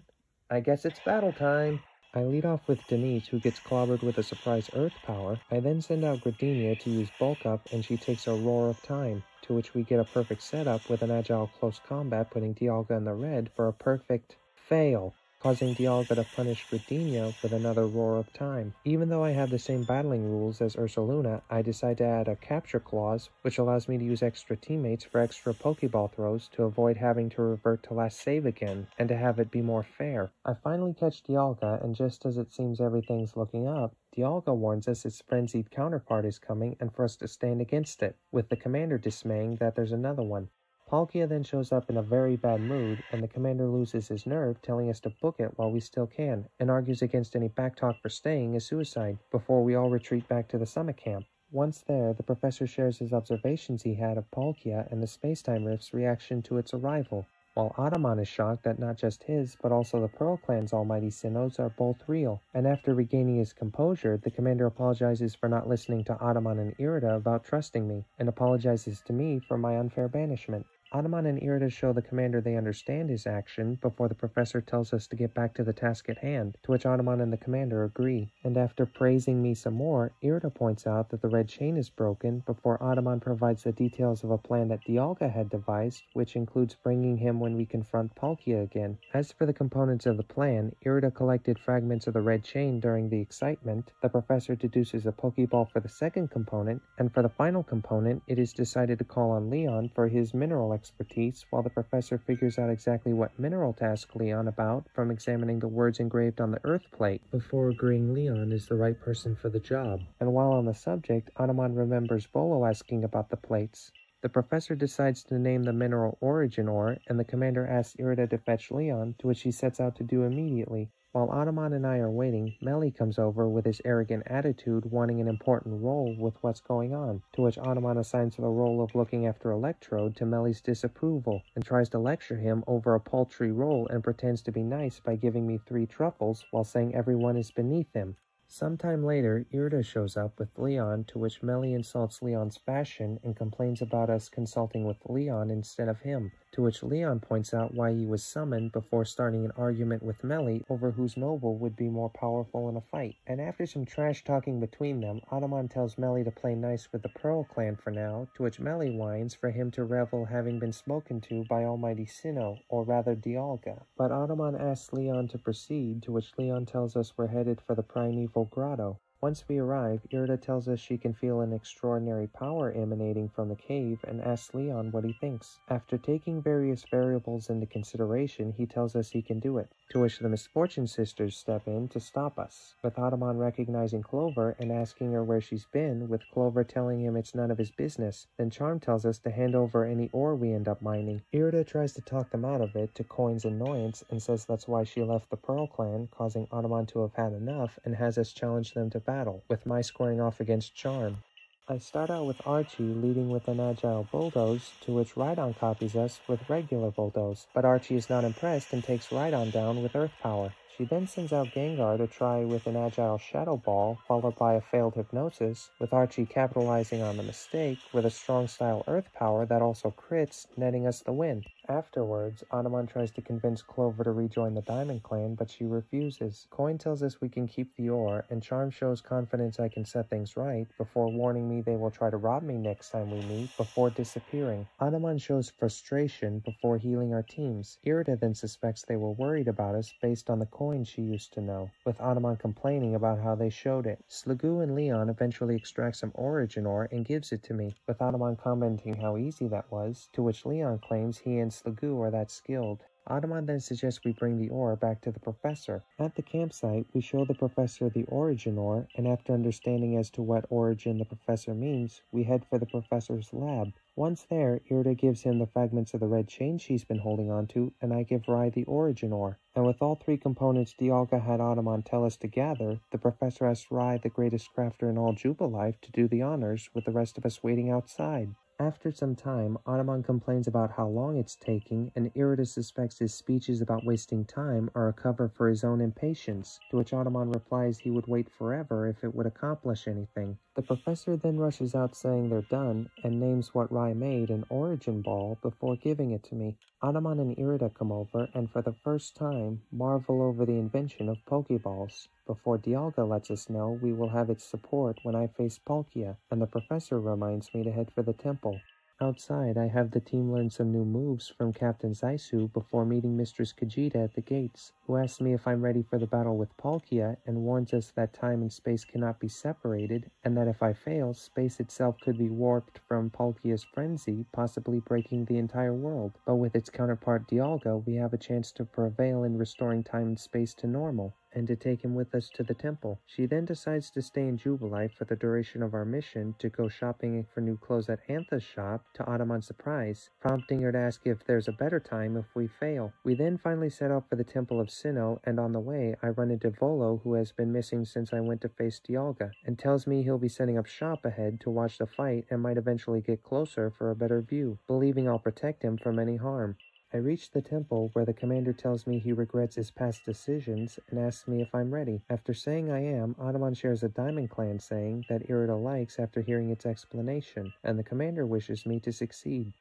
I guess it's battle time. I lead off with Denise, who gets clobbered with a surprise Earth power. I then send out Gardenia to use Bulk Up, and she takes a Roar of Time, to which we get a perfect setup with an Agile Close Combat putting Dialga in the red for a perfect fail causing Dialga to punish Gardenia with another Roar of Time. Even though I have the same battling rules as Ursaluna, I decide to add a Capture Clause, which allows me to use extra teammates for extra Pokeball throws to avoid having to revert to last save again, and to have it be more fair. I finally catch Dialga, and just as it seems everything's looking up, Dialga warns us its frenzied counterpart is coming and for us to stand against it, with the commander dismaying that there's another one. Palkia then shows up in a very bad mood, and the commander loses his nerve, telling us to book it while we still can, and argues against any backtalk for staying as suicide, before we all retreat back to the summit camp. Once there, the professor shares his observations he had of Palkia and the space-time rift's reaction to its arrival, while Adaman is shocked that not just his, but also the Pearl Clan's almighty Sinnohs are both real, and after regaining his composure, the commander apologizes for not listening to Adaman and Irida about trusting me, and apologizes to me for my unfair banishment. Adaman and Irida show the commander they understand his action before the professor tells us to get back to the task at hand, to which Adaman and the commander agree. And after praising me some more, Irida points out that the red chain is broken before Adaman provides the details of a plan that Dialga had devised, which includes bringing him when we confront Palkia again. As for the components of the plan, Irida collected fragments of the red chain during the excitement, the professor deduces a Pokeball for the second component, and for the final component, it is decided to call on Lian for his mineral expertise while the professor figures out exactly what mineral to ask Lian about from examining the words engraved on the earth plate before agreeing Lian is the right person for the job. And while on the subject, Adaman remembers Volo asking about the plates. The professor decides to name the mineral Origin Ore, and the commander asks Irida to fetch Lian, to which he sets out to do immediately. While Adaman and I are waiting, Melli comes over with his arrogant attitude wanting an important role with what's going on, to which Adaman assigns the role of looking after Electrode to Melli's disapproval, and tries to lecture him over a paltry role and pretends to be nice by giving me three truffles while saying everyone is beneath him. Sometime later, Irida shows up with Lian, to which Melli insults Lian's fashion and complains about us consulting with Lian instead of him, to which Lian points out why he was summoned before starting an argument with Melli over whose noble would be more powerful in a fight. And after some trash talking between them, Adaman tells Melli to play nice with the Pearl clan for now, to which Melli whines for him to revel having been spoken to by Almighty Sinnoh, or rather Dialga. But Adaman asks Lian to proceed, to which Lian tells us we're headed for the Primeval Grotto. Once we arrive, Irida tells us she can feel an extraordinary power emanating from the cave and asks Lian what he thinks. After taking various variables into consideration, he tells us he can do it, to which the Misfortune sisters step in to stop us, with Adaman recognizing Clover and asking her where she's been, with Clover telling him it's none of his business. Then Charm tells us to hand over any ore we end up mining. Irida tries to talk them out of it to Coin's annoyance and says that's why she left the Pearl Clan, causing Adaman to have had enough, and has us challenge them to battle with my squaring off against Charm. I start out with Archie leading with an agile bulldoze, to which Rhydon copies us with regular bulldoze, but Archie is not impressed and takes Rhydon down with earth power. She then sends out Gengar to try with an agile Shadow Ball, followed by a failed Hypnosis, with Archie capitalizing on the mistake with a strong style Earth Power that also crits, netting us the win. Afterwards, Adaman tries to convince Clover to rejoin the Diamond Clan, but she refuses. Coin tells us we can keep the ore, and Charm shows confidence I can set things right, before warning me they will try to rob me next time we meet, before disappearing. Adaman shows frustration before healing our teams. Irida then suspects they were worried about us based on the coin she used to know, with Adaman complaining about how they showed it. Sliggoo and Lian eventually extract some origin ore and gives it to me, with Adaman commenting how easy that was, to which Lian claims he and Sliggoo are that skilled. Adaman then suggests we bring the ore back to the professor. At the campsite, we show the professor the origin ore, and after understanding as to what origin the professor means, we head for the professor's lab. Once there, Irida gives him the fragments of the red chain she's been holding onto, and I give Rei the origin ore. And with all three components Dialga had Adaman tell us to gather, the professor asks Rei, the greatest crafter in all Jubilife, to do the honors, with the rest of us waiting outside. After some time, Adaman complains about how long it's taking, and Irida suspects his speeches about wasting time are a cover for his own impatience, to which Adaman replies he would wait forever if it would accomplish anything. The professor then rushes out saying they're done, and names what Rei made an origin ball before giving it to me. Adaman and Irida come over, and for the first time, marvel over the invention of Pokeballs. Before Dialga lets us know we will have its support when I face Palkia, and the professor reminds me to head for the temple. Outside, I have the team learn some new moves from Captain Zisu before meeting Mistress Cogita at the gates, who asks me if I'm ready for the battle with Palkia and warns us that time and space cannot be separated, and that if I fail, space itself could be warped from Palkia's frenzy, possibly breaking the entire world. But with its counterpart Dialga, we have a chance to prevail in restoring time and space to normal and to take him with us to the temple. She then decides to stay in Jubilife for the duration of our mission to go shopping for new clothes at Anthe's shop to Adaman's surprise, prompting her to ask if there's a better time if we fail. We then finally set out for the Temple of Sinnoh, and on the way I run into Volo who has been missing since I went to face Dialga, and tells me he'll be setting up shop ahead to watch the fight and might eventually get closer for a better view, believing I'll protect him from any harm. I reach the temple where the commander tells me he regrets his past decisions and asks me if I'm ready. After saying I am, Adaman shares a Diamond Clan saying that Irida likes after hearing its explanation, and the commander wishes me to succeed.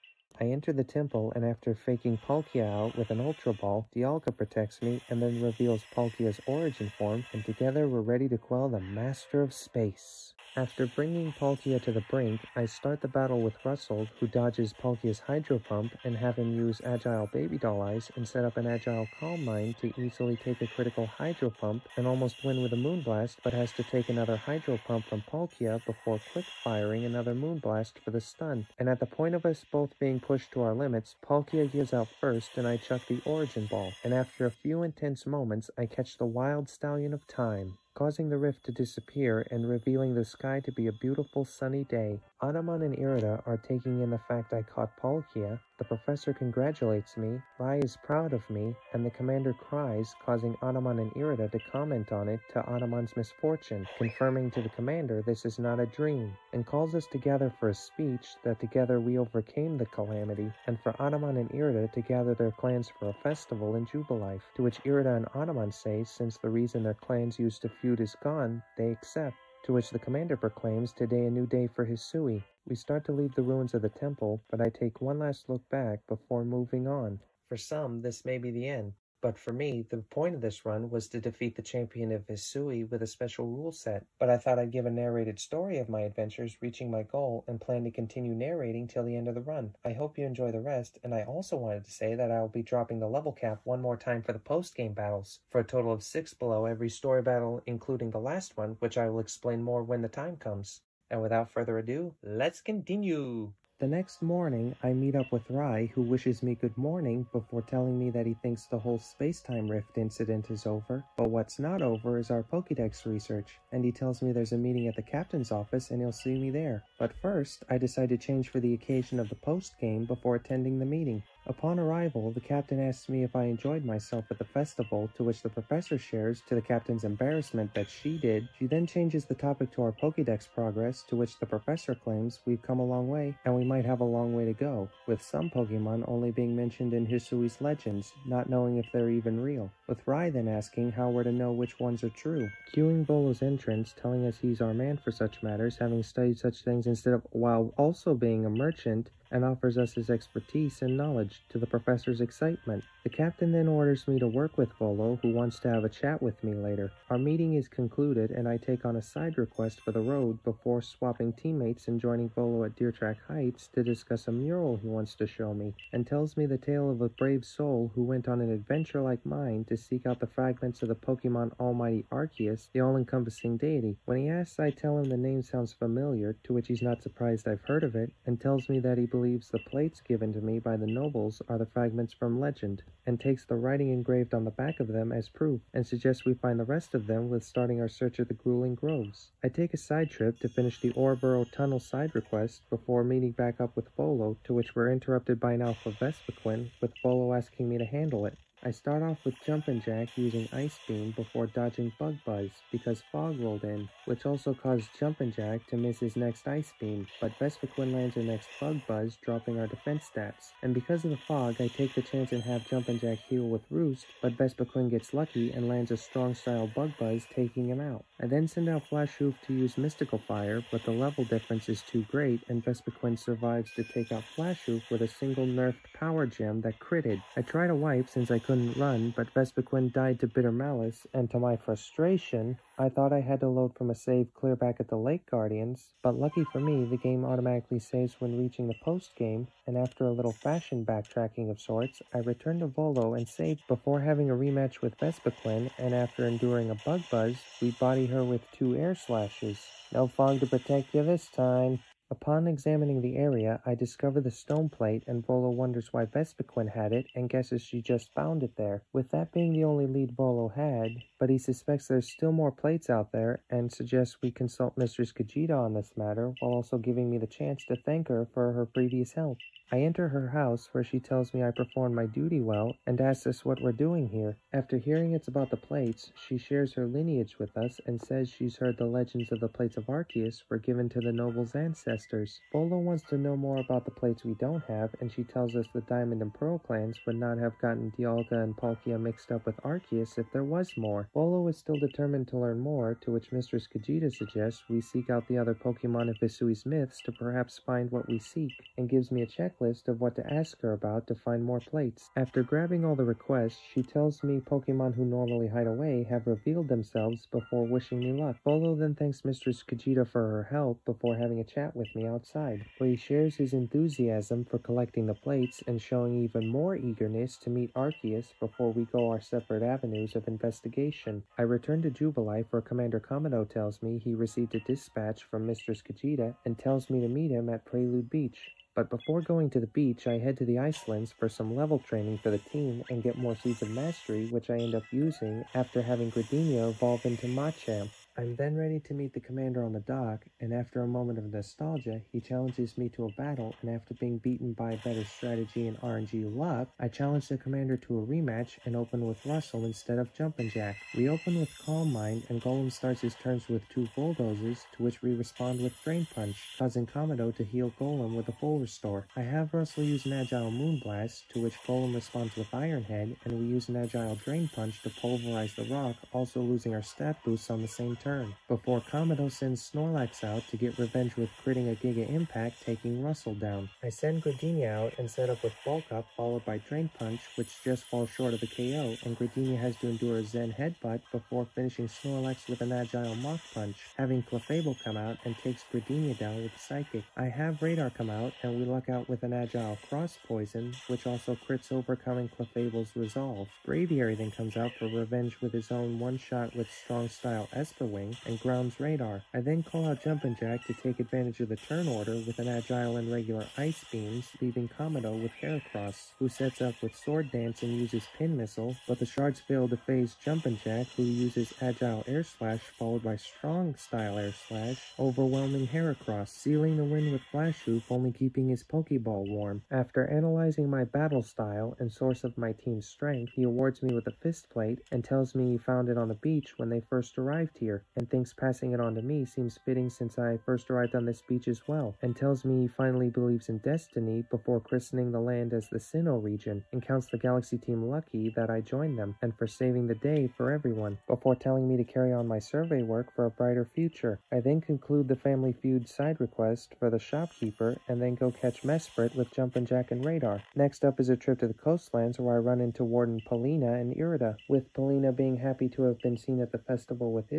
I enter the temple, and after faking Palkia out with an Ultra Ball, Dialga protects me and then reveals Palkia's origin form, and together we're ready to quell the Master of Space. After bringing Palkia to the brink, I start the battle with Russell, who dodges Palkia's Hydro Pump and have him use Agile Baby Doll Eyes and set up an Agile Calm Mind to easily take a critical Hydro Pump and almost win with a Moonblast, but has to take another Hydro Pump from Palkia before quick firing another Moonblast for the stun. And at the point of us both being pushed to our limits, Palkia gives out first and I chuck the Origin Ball, and after a few intense moments, I catch the Wild Stallion of Time causing the rift to disappear and revealing the sky to be a beautiful sunny day. Adaman and Irida are taking in the fact I caught Palkia, the professor congratulates me, Rei is proud of me, and the commander cries, causing Adaman and Irida to comment on it to Adaman's misfortune, confirming to the commander this is not a dream, and calls us together for a speech that together we overcame the calamity, and for Adaman and Irida to gather their clans for a festival in Jubilife, to which Irida and Adaman say since the reason their clans used to feud is gone, they accept to which the commander proclaims today a new day for Hisui. We start to leave the ruins of the temple, but I take one last look back before moving on. For some, this may be the end, But for me, the point of this run was to defeat the champion of Hisui with a special rule set. But I thought I'd give a narrated story of my adventures reaching my goal and plan to continue narrating till the end of the run. I hope you enjoy the rest, and I also wanted to say that I will be dropping the level cap one more time for the post-game battles, for a total of six below every story battle, including the last one, which I will explain more when the time comes. And without further ado, let's continue! The next morning, I meet up with Rei, who wishes me good morning before telling me that he thinks the whole space-time rift incident is over. But what's not over is our Pokédex research, and he tells me there's a meeting at the captain's office and he'll see me there. But first, I decide to change for the occasion of the post-game before attending the meeting. Upon arrival, the captain asks me if I enjoyed myself at the festival, to which the professor shares, to the captain's embarrassment, that she did. She then changes the topic to our Pokédex progress, to which the professor claims we've come a long way, and we might have a long way to go, with some Pokemon only being mentioned in Hisui's legends, not knowing if they're even real, with Rei then asking how we're to know which ones are true. Cueing Volo's entrance, telling us he's our man for such matters, having studied such things instead of while also being a merchant, and offers us his expertise and knowledge to the professor's excitement. The captain then orders me to work with Volo, who wants to have a chat with me later. Our meeting is concluded, and I take on a side request for the road before swapping teammates and joining Volo at Deertrack Heights to discuss a mural he wants to show me, and tells me the tale of a brave soul who went on an adventure like mine to seek out the fragments of the Pokemon Almighty Arceus, the all-encompassing deity. When he asks, I tell him the name sounds familiar, to which he's not surprised I've heard of it, and tells me that he believes believes the plates given to me by the nobles are the fragments from legend, and takes the writing engraved on the back of them as proof, and suggests we find the rest of them with starting our search of the grueling groves. I take a side trip to finish the Oreburrow Tunnel side request before meeting back up with Volo, to which we're interrupted by an Alpha Vespiquen, with Volo asking me to handle it. I start off with Jumpin' Jack using Ice Beam before dodging Bug Buzz because fog rolled in, which also caused Jumpin' Jack to miss his next Ice Beam, but Vespiquen lands her next Bug Buzz, dropping our defense stats. And because of the fog, I take the chance and have Jumpin' Jack heal with Roost, but Vespiquen gets lucky and lands a strong style Bug Buzz, taking him out. I then send out Flash Flashhoof to use Mystical Fire, but the level difference is too great, and Vespiquen survives to take out Flash Flashhoof with a single nerfed Power Gem that critted. I try to wipe since I couldn't couldn't run, but Vespiquen died to bitter malice, and to my frustration, I thought I had to load from a save clear back at the Lake Guardians, but lucky for me, the game automatically saves when reaching the post game, and after a little fashion backtracking of sorts, I returned to Volo and saved before having a rematch with Vespiquen, and after enduring a bug buzz, we body her with two air slashes. No fog to protect you this time. Upon examining the area, I discover the stone plate and Volo wonders why Vespiquen had it and guesses she just found it there, with that being the only lead Volo had, but he suspects there's still more plates out there and suggests we consult Mistress Cogita on this matter while also giving me the chance to thank her for her previous help. I enter her house where she tells me I performed my duty well and asks us what we're doing here. After hearing it's about the plates, she shares her lineage with us and says she's heard the legends of the plates of Arceus were given to the noble's ancestors. Volo wants to know more about the plates we don't have and she tells us the Diamond and Pearl clans would not have gotten Dialga and Palkia mixed up with Arceus if there was more. Volo is still determined to learn more, to which Mistress Cogita suggests we seek out the other Pokemon of Hisui's myths to perhaps find what we seek, and gives me a check checklist of what to ask her about to find more plates. After grabbing all the requests, she tells me Pokemon who normally hide away have revealed themselves before wishing me luck. Volo then thanks Mistress Cogita for her help before having a chat with me outside, where he shares his enthusiasm for collecting the plates and showing even more eagerness to meet Arceus before we go our separate avenues of investigation. I return to Jubilife where Commander Kamado tells me he received a dispatch from Mistress Cogita and tells me to meet him at Prelude Beach. But before going to the beach, I head to the Icelands for some level training for the team and get more Seeds of Mastery, which I end up using after having Gardenia evolve into Machamp. I'm then ready to meet the commander on the dock, and after a moment of nostalgia, he challenges me to a battle, and after being beaten by better strategy and RNG luck, I challenge the commander to a rematch and open with Russell instead of Jumpin' Jack. We open with Calm Mind, and Golem starts his turns with two bulldozers, to which we respond with Drain Punch, causing Kamado to heal Golem with a full restore. I have Russell use an Agile Moonblast, to which Golem responds with Iron Head, and we use an Agile Drain Punch to pulverize the rock, also losing our stat boosts on the same turn turn, before Kamado sends Snorlax out to get revenge with critting a Giga Impact, taking Russell down. I send Gardenia out and set up with Bulk Up, followed by Drain Punch, which just falls short of a KO, and Gardenia has to endure a Zen Headbutt before finishing Snorlax with an Agile Mach Punch, having Clefable come out and takes Gardenia down with a Psychic. I have Radar come out, and we luck out with an Agile Cross Poison, which also crits overcoming Clefable's Resolve. Braviary then comes out for revenge with his own one-shot with Strong Style Esper Wing and grounds Radar. I then call out Jumpin' Jack to take advantage of the turn order with an Agile and regular Ice Beams, leaving Kamado with Heracross, who sets up with Sword Dance and uses Pin Missile, but the shards fail to phase Jumpin' Jack, who uses Agile Air Slash followed by Strong Style Air Slash, overwhelming Heracross, sealing the win with Flash Hoof, only keeping his Pokeball warm. After analyzing my battle style and source of my team's strength, he awards me with a fist plate and tells me he found it on the beach when they first arrived here, and thinks passing it on to me seems fitting since I first arrived on this beach as well, and tells me he finally believes in destiny before christening the land as the Sinnoh region, and counts the Galaxy team lucky that I joined them, and for saving the day for everyone, before telling me to carry on my survey work for a brighter future. I then conclude the Family Feud side request for the shopkeeper, and then go catch Mesprit with Jumpin' Jack and Radar. Next up is a trip to the coastlands where I run into Warden Palina and Irida, with Palina being happy to have been seen at the festival with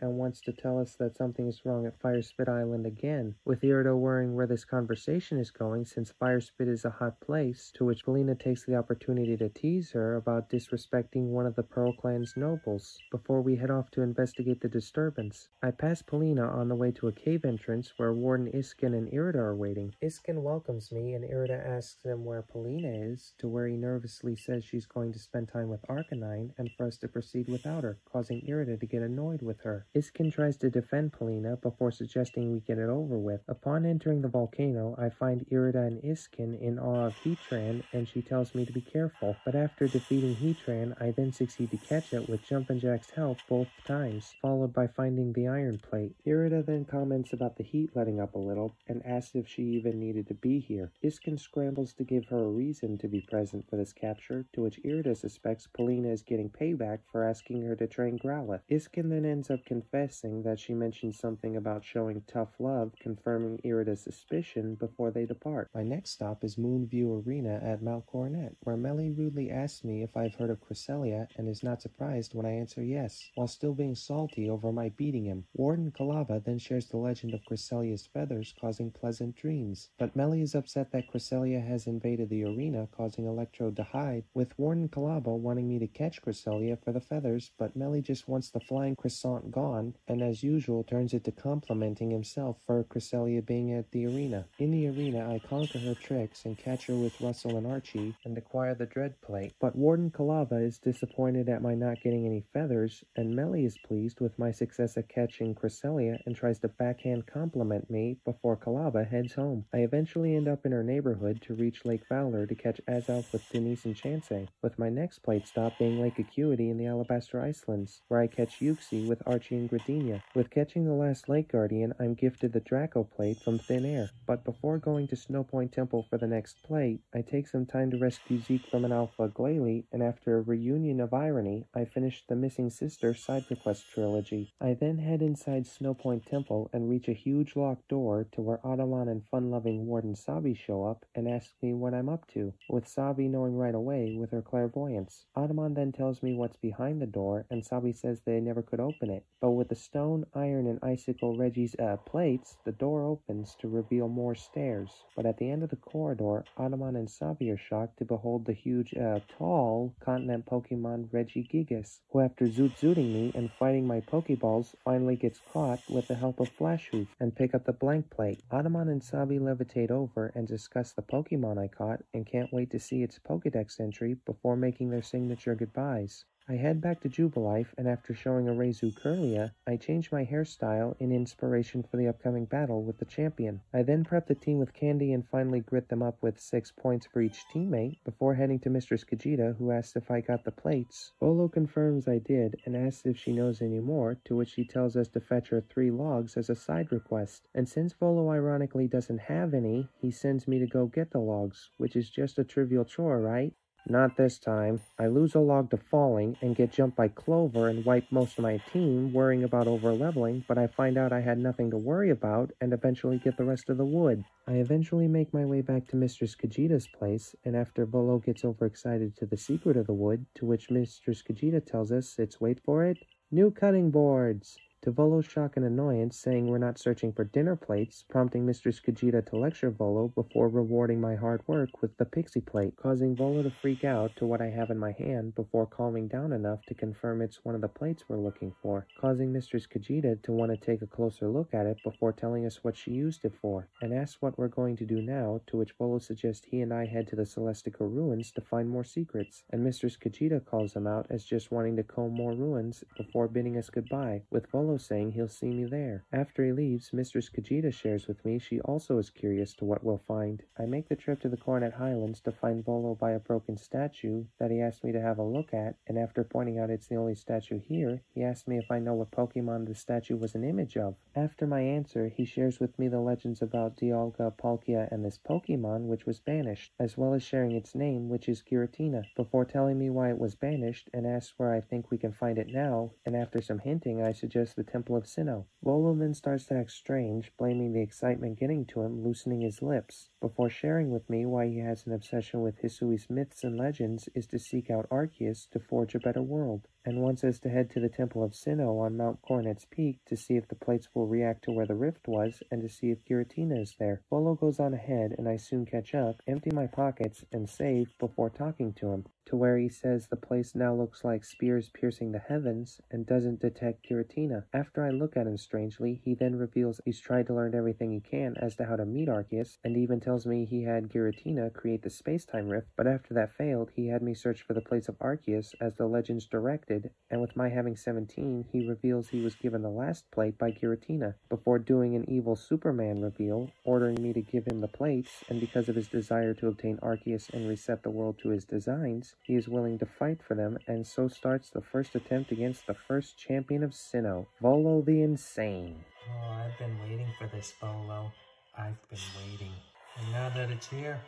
And wants to tell us that something is wrong at Firespit Island again, with Irida worrying where this conversation is going since Firespit is a hot place, to which Palina takes the opportunity to tease her about disrespecting one of the Pearl Clan's nobles, before we head off to investigate the disturbance. I pass Palina on the way to a cave entrance where Warden Iscan and Irida are waiting. Iscan welcomes me and Irida asks him where Palina is, to where he nervously says she's going to spend time with Arcanine and for us to proceed without her, causing Irida to get annoyed with her. Iscan tries to defend Palina before suggesting we get it over with. Upon entering the volcano, I find Irida and Iscan in awe of Heatran and she tells me to be careful, but after defeating Heatran, I then succeed to catch it with Jumpin' Jack's help both times, followed by finding the iron plate. Irida then comments about the heat letting up a little and asks if she even needed to be here. Iscan scrambles to give her a reason to be present for this capture, to which Irida suspects Palina is getting payback for asking her to train Growlithe. Iscan then ends up confessing that she mentioned something about showing tough love, confirming Irida's suspicion before they depart. My next stop is Moonview Arena at Mount Coronet, where Melli rudely asks me if I've heard of Cresselia and is not surprised when I answer yes, while still being salty over my beating him. Warden Calaba then shares the legend of Cresselia's feathers causing pleasant dreams, but Melli is upset that Cresselia has invaded the arena, causing Electrode to hide, with Warden Calaba wanting me to catch Cresselia for the feathers, but Melli just wants the flying croissant gone, and as usual turns it to complimenting himself for Cresselia being at the arena. In the arena, I conquer her tricks and catch her with Russell and Archie, and acquire the Dread Plate. But Warden Calaba is disappointed at my not getting any feathers, and Melli is pleased with my success at catching Cresselia and tries to backhand compliment me before Calaba heads home. I eventually end up in her neighborhood to reach Lake Valor to catch Azelf with Denise and Chansey, with my next plate stop being Lake Acuity in the Alabaster Icelands, where I catch Uxie with Archie and. With catching the last Lake Guardian, I'm gifted the Draco plate from Thin Air, but before going to Snowpoint Temple for the next plate, I take some time to rescue Zeke from an Alpha Glalie, and after a reunion of irony, I finish the Missing Sister side request trilogy. I then head inside Snowpoint Temple and reach a huge locked door to where Adaman and fun-loving Warden Sabi show up and ask me what I'm up to, with Sabi knowing right away with her clairvoyance. Adaman then tells me what's behind the door, and Sabi says they never could open it, but with the stone, iron, and icicle Reggie's uh, plates, the door opens to reveal more stairs. But at the end of the corridor, Adaman and Sabi are shocked to behold the huge, uh, tall continent Pokemon Regigigas, who after zoot zooting me and fighting my Pokeballs, finally gets caught with the help of Flash Hoof and pick up the blank plate. Adaman and Sabi levitate over and discuss the Pokemon I caught and can't wait to see its Pokedex entry before making their signature goodbyes. I head back to Jubilife, and after showing a Reizu Curlia, I change my hairstyle in inspiration for the upcoming battle with the champion. I then prep the team with candy and finally grit them up with 6 points for each teammate, before heading to Mistress Kajita, who asks if I got the plates. Volo confirms I did, and asks if she knows any more, to which she tells us to fetch her 3 logs as a side request. And since Volo ironically doesn't have any, he sends me to go get the logs, which is just a trivial chore, right? Not this time. I lose a log to falling and get jumped by Kleavor and wipe most of my team, worrying about overleveling, but I find out I had nothing to worry about and eventually get the rest of the wood. I eventually make my way back to Mistress Khajiita's place, and after Volo gets overexcited to the secret of the wood, to which Mistress Khajiita tells us it's wait for it, new cutting boards. To Volo's shock and annoyance, saying we're not searching for dinner plates, prompting Mistress Khajiita to lecture Volo before rewarding my hard work with the pixie plate, causing Volo to freak out to what I have in my hand before calming down enough to confirm it's one of the plates we're looking for, causing Mistress Khajiita to want to take a closer look at it before telling us what she used it for, and asks what we're going to do now, to which Volo suggests he and I head to the Celestica ruins to find more secrets, and Mistress Khajiita calls him out as just wanting to comb more ruins before bidding us goodbye, with Volo saying he'll see me there. After he leaves, Mistress Khajiita shares with me she also is curious to what we'll find. I make the trip to the Coronet Highlands to find Volo by a broken statue that he asked me to have a look at, and after pointing out it's the only statue here, he asked me if I know what Pokemon the statue was an image of. After my answer, he shares with me the legends about Dialga, Palkia, and this Pokemon which was banished, as well as sharing its name, which is Giratina, before telling me why it was banished and asks where I think we can find it now, and after some hinting, I suggest the Temple of Sinnoh. Volo then starts to act strange, blaming the excitement getting to him, loosening his lips, before sharing with me why he has an obsession with Hisui's myths and legends is to seek out Arceus to forge a better world, and wants us to head to the Temple of Sinnoh on Mount Coronet's Peak to see if the plates will react to where the rift was and to see if Giratina is there. Volo goes on ahead, and I soon catch up, empty my pockets, and save before talking to him to where he says the place now looks like spears piercing the heavens and doesn't detect Giratina. After I look at him strangely, he then reveals he's tried to learn everything he can as to how to meet Arceus, and even tells me he had Giratina create the space-time rift, but after that failed, he had me search for the place of Arceus as the legends directed, and with my having 17, he reveals he was given the last plate by Giratina, before doing an evil Superman reveal, ordering me to give him the plates, and because of his desire to obtain Arceus and reset the world to his designs, he is willing to fight for them, and so starts the first attempt against the first champion of Sinnoh, Volo the Insane. Oh, I've been waiting for this, Volo. I've been waiting. And now that it's here,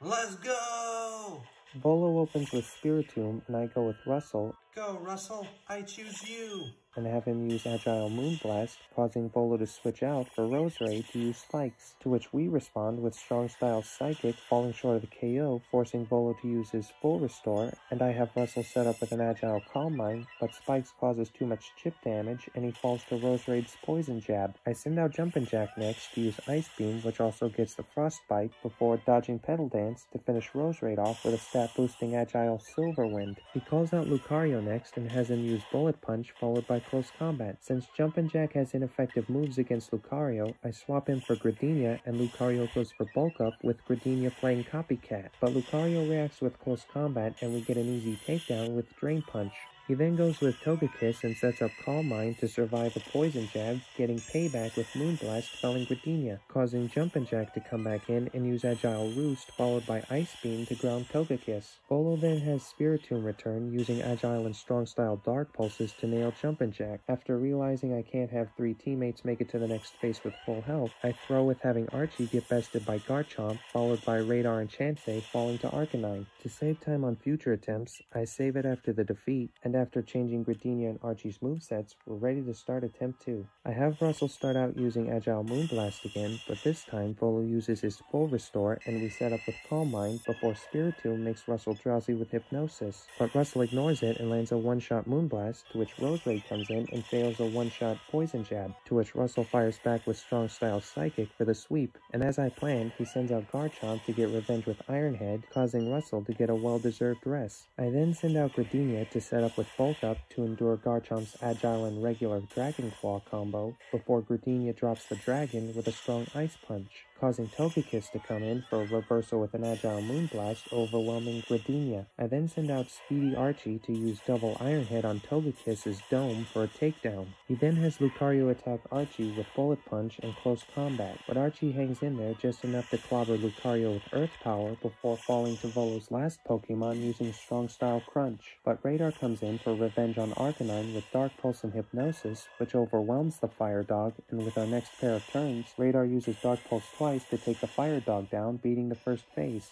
let's go! Volo opens with Spiritomb, and I go with Russell, Go, Russell. I choose you. and have him use Agile Moonblast, causing Volo to switch out for Roserade to use Spikes, to which we respond with Strong Style Psychic, falling short of the KO, forcing Volo to use his full restore, and I have Russell set up with an Agile Calm Mind, but Spikes causes too much chip damage, and he falls to Roserade's Poison Jab. I send out Jumpin' Jack next to use Ice Beam, which also gets the Frostbite, before dodging Petal Dance to finish Roserade off with a stat-boosting Agile Silver Wind. He calls out Lucario next and has him use Bullet Punch, followed by Close Combat. Since Jumpin' Jack has ineffective moves against Lucario, I swap him for Gardenia, and Lucario goes for Bulk Up, with Gardenia playing Copycat. But Lucario reacts with Close Combat, and we get an easy takedown with Drain Punch. He then goes with Togekiss and sets up Calm Mind to survive a Poison Jab, getting payback with Moonblast felling Gardenia, causing Jumpin' Jack to come back in and use Agile Roost followed by Ice Beam to ground Togekiss. Volo then has Spiritomb return using Agile and Strong Style Dark Pulses to nail Jumpin' Jack. After realizing I can't have three teammates make it to the next phase with full health, I throw with having Archie get bested by Garchomp, followed by Radar and Chansey falling to Arcanine. To save time on future attempts, I save it after the defeat, and after changing Gardenia and Archie's movesets, we're ready to start attempt 2. I have Russell start out using Agile Moonblast again, but this time Volo uses his full restore and we set up with Calm Mind before Spiritomb makes Russell drowsy with Hypnosis. But Russell ignores it and lands a one-shot Moonblast, to which Roserade comes in and fails a one-shot Poison Jab, to which Russell fires back with Strong Style Psychic for the sweep, and as I planned, he sends out Garchomp to get revenge with Ironhead, causing Russell to get a well-deserved rest. I then send out Gardenia to set up with Bulk Up to endure Garchomp's agile and regular Dragon Claw combo before Gardenia drops the dragon with a strong Ice Punch, causing Togekiss to come in for a reversal with an agile Moonblast, overwhelming Gardenia. I then send out Speedy Archie to use double Ironhead on Togekiss's dome for a takedown. He then has Lucario attack Archie with Bullet Punch and Close Combat, but Archie hangs in there just enough to clobber Lucario with Earth Power before falling to Volo's last Pokemon using Strong Style Crunch. But Radar comes in for revenge on Arcanine with Dark Pulse and Hypnosis, which overwhelms the Fire Dog, and with our next pair of turns, Radar uses Dark Pulse twice to take the Fire Dog down, beating the first phase.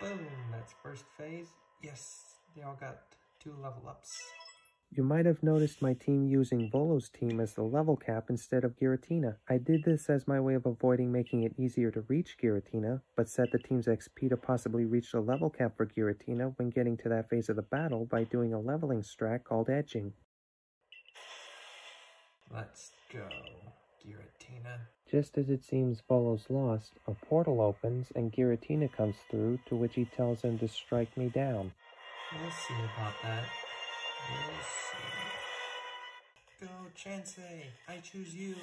Boom, that's first phase. Yes, they all got two level ups. You might have noticed my team using Volo's team as the level cap instead of Giratina. I did this as my way of avoiding making it easier to reach Giratina, but set the team's XP to possibly reach the level cap for Giratina when getting to that phase of the battle by doing a leveling strat called edging. Let's go, Giratina. Just as it seems Volo's lost, a portal opens and Giratina comes through, to which he tells him to strike me down. We'll see about that. We'll see. Go, Chansey! I choose you!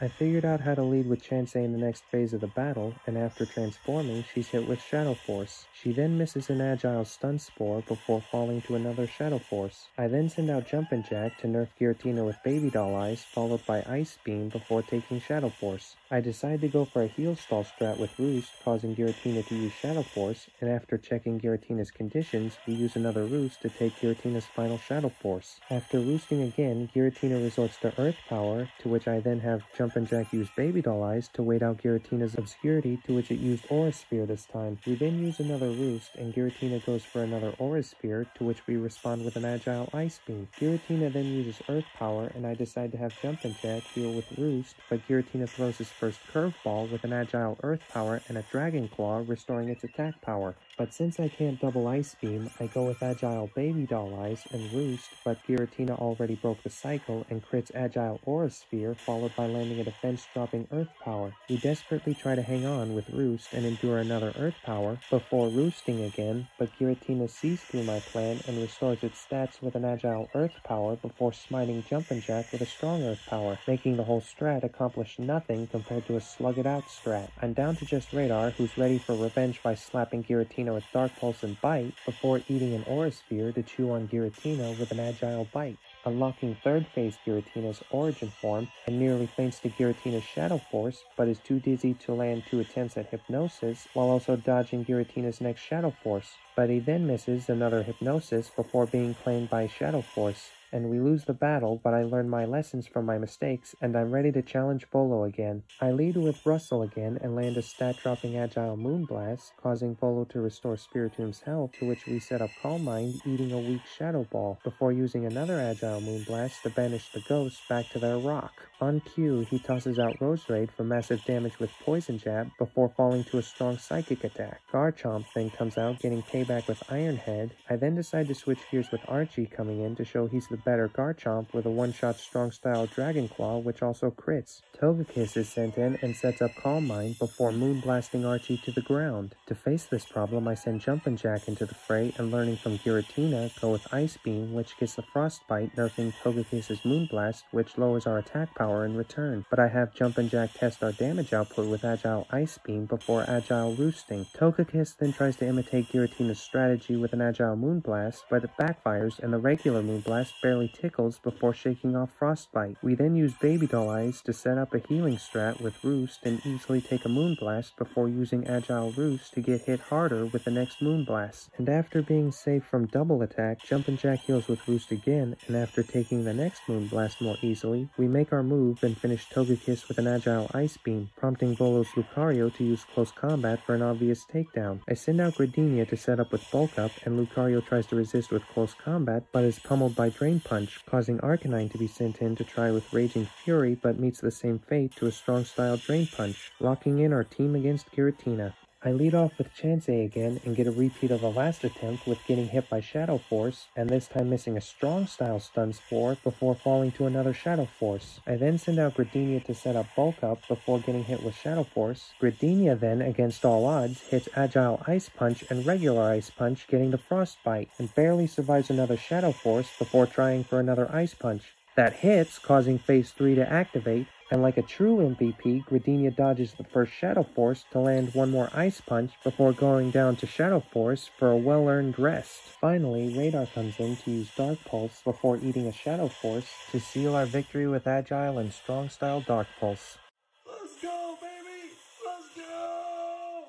I figured out how to lead with Chansey in the next phase of the battle, and after transforming, she's hit with Shadow Force. She then misses an agile stun spore before falling to another Shadow Force. I then send out Jumpin' Jack to nerf Giratina with Baby Doll Eyes, followed by Ice Beam before taking Shadow Force. I decide to go for a heal stall strat with Roost, causing Giratina to use Shadow Force, and after checking Giratina's conditions, we use another Roost to take Giratina's final Shadow Force. After roosting again, Giratina resorts to Earth Power, to which I then have Jumpin' Jack use Baby Doll Eyes to wait out Giratina's Obscurity, to which it used Aura Sphere this time. We then use another Roost, and Giratina goes for another Aura Sphere, to which we respond with an Agile Ice Beam. Giratina then uses Earth Power, and I decide to have Jumpin' Jack deal with Roost, but Giratina throws his first Curveball with an Agile Earth Power and a Dragon Claw, restoring its attack power. But since I can't double Ice Beam, I go with Agile Baby Doll Eyes and Roost, but Giratina already broke the cycle and crits Agile Aura Sphere, followed by landing a defense-dropping Earth Power. We desperately try to hang on with Roost and endure another Earth Power before roosting again, but Giratina sees through my plan and restores its stats with an Agile Earth Power before smiting Jumpin' Jack with a strong Earth Power, making the whole strat accomplish nothing compared to a slug it out strat. I'm down to just Radar, who's ready for revenge by slapping Giratina with Dark Pulse and Bite, before eating an Aura Sphere to chew on Giratina with an Agile Bite unlocking third phase Giratina's origin form and nearly faints to Giratina's Shadow Force, but is too dizzy to land two attempts at Hypnosis while also dodging Giratina's next Shadow Force. But he then misses another Hypnosis before being claimed by Shadow Force and we lose the battle, but I learn my lessons from my mistakes, and I'm ready to challenge Volo again. I lead with Russell again and land a stat-dropping Agile Moonblast, causing Volo to restore Spiritomb's health, to which we set up Calm Mind, eating a weak Shadow Ball, before using another Agile Moonblast to banish the ghosts back to their rock. On cue, he tosses out Roserade for massive damage with Poison Jab, before falling to a strong Psychic attack. Garchomp then comes out, getting payback with Iron Head. I then decide to switch gears with Archie coming in to show he's the better Garchomp with a one-shot strong style Dragon Claw which also crits. Togekiss is sent in and sets up Calm Mind before moonblasting Archie to the ground. To face this problem I send Jumpin' Jack into the fray and learning from Giratina go with Ice Beam which gets a Frostbite nerfing Togekiss's Moonblast which lowers our attack power in return. But I have Jumpin' Jack test our damage output with Agile Ice Beam before Agile Roosting. Togekiss then tries to imitate Giratina's strategy with an Agile Moonblast but it backfires and the regular Moonblast barely tickles before shaking off Frostbite. We then use Baby Doll Eyes to set up a healing strat with Roost and easily take a Moonblast before using Agile Roost to get hit harder with the next Moonblast. And after being safe from double attack, Jumpin' Jack heals with Roost again, and after taking the next Moonblast more easily, we make our move and finish Togekiss with an Agile Ice Beam, prompting Volo's Lucario to use Close Combat for an obvious takedown. I send out Gardenia to set up with Bulk Up, and Lucario tries to resist with Close Combat, but is pummeled by Drain Punch, causing Arcanine to be sent in to try with Raging Fury, but meets the same fate to a strong style Drain Punch, locking in our team against Giratina. I lead off with Chansey again and get a repeat of the last attempt with getting hit by Shadow Force, and this time missing a strong style stun spore before falling to another Shadow Force. I then send out Gardenia to set up Bulk Up before getting hit with Shadow Force. Gardenia then, against all odds, hits Agile Ice Punch and regular Ice Punch, getting the Frostbite, and barely survives another Shadow Force before trying for another Ice Punch. That hits, causing Phase 3 to activate, and like a true MVP, Gardenia dodges the first Shadow Force to land one more Ice Punch before going down to Shadow Force for a well-earned rest. Finally, Radar comes in to use Dark Pulse before eating a Shadow Force to seal our victory with Agile and Strong Style Dark Pulse. Let's go, baby! Let's go!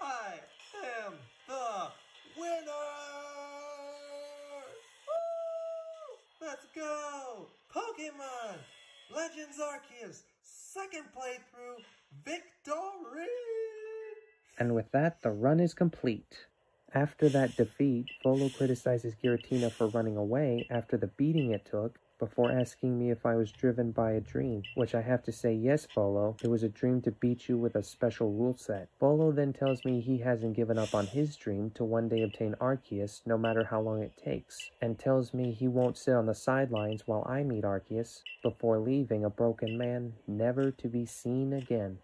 I am the winner! Woo! Let's go! Pokemon! Legends Arceus! Second playthrough! Victory! And with that, the run is complete. After that defeat, Volo criticizes Giratina for running away after the beating it took, before asking me if I was driven by a dream, which I have to say yes, Volo, it was a dream to beat you with a special rule set. Volo then tells me he hasn't given up on his dream to one day obtain Arceus, no matter how long it takes, and tells me he won't sit on the sidelines while I meet Arceus, before leaving a broken man never to be seen again.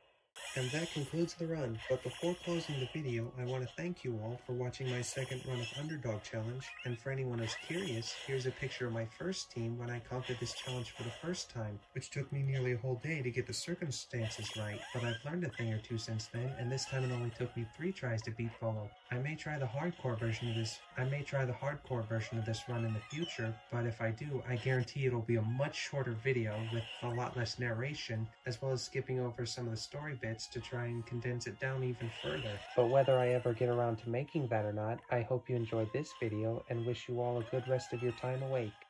And that concludes the run, but before closing the video, I want to thank you all for watching my second run of Underdog Challenge, and for anyone who's curious, here's a picture of my first team when I conquered this challenge for the first time, which took me nearly a whole day to get the circumstances right, but I've learned a thing or two since then, and this time it only took me three tries to beat Volo. I may try the hardcore version of this, I may try the hardcore version of this run in the future, but if I do, I guarantee it'll be a much shorter video with a lot less narration, as well as skipping over some of the story bits to try and condense it down even further. But whether I ever get around to making that or not, I hope you enjoyed this video and wish you all a good rest of your time awake.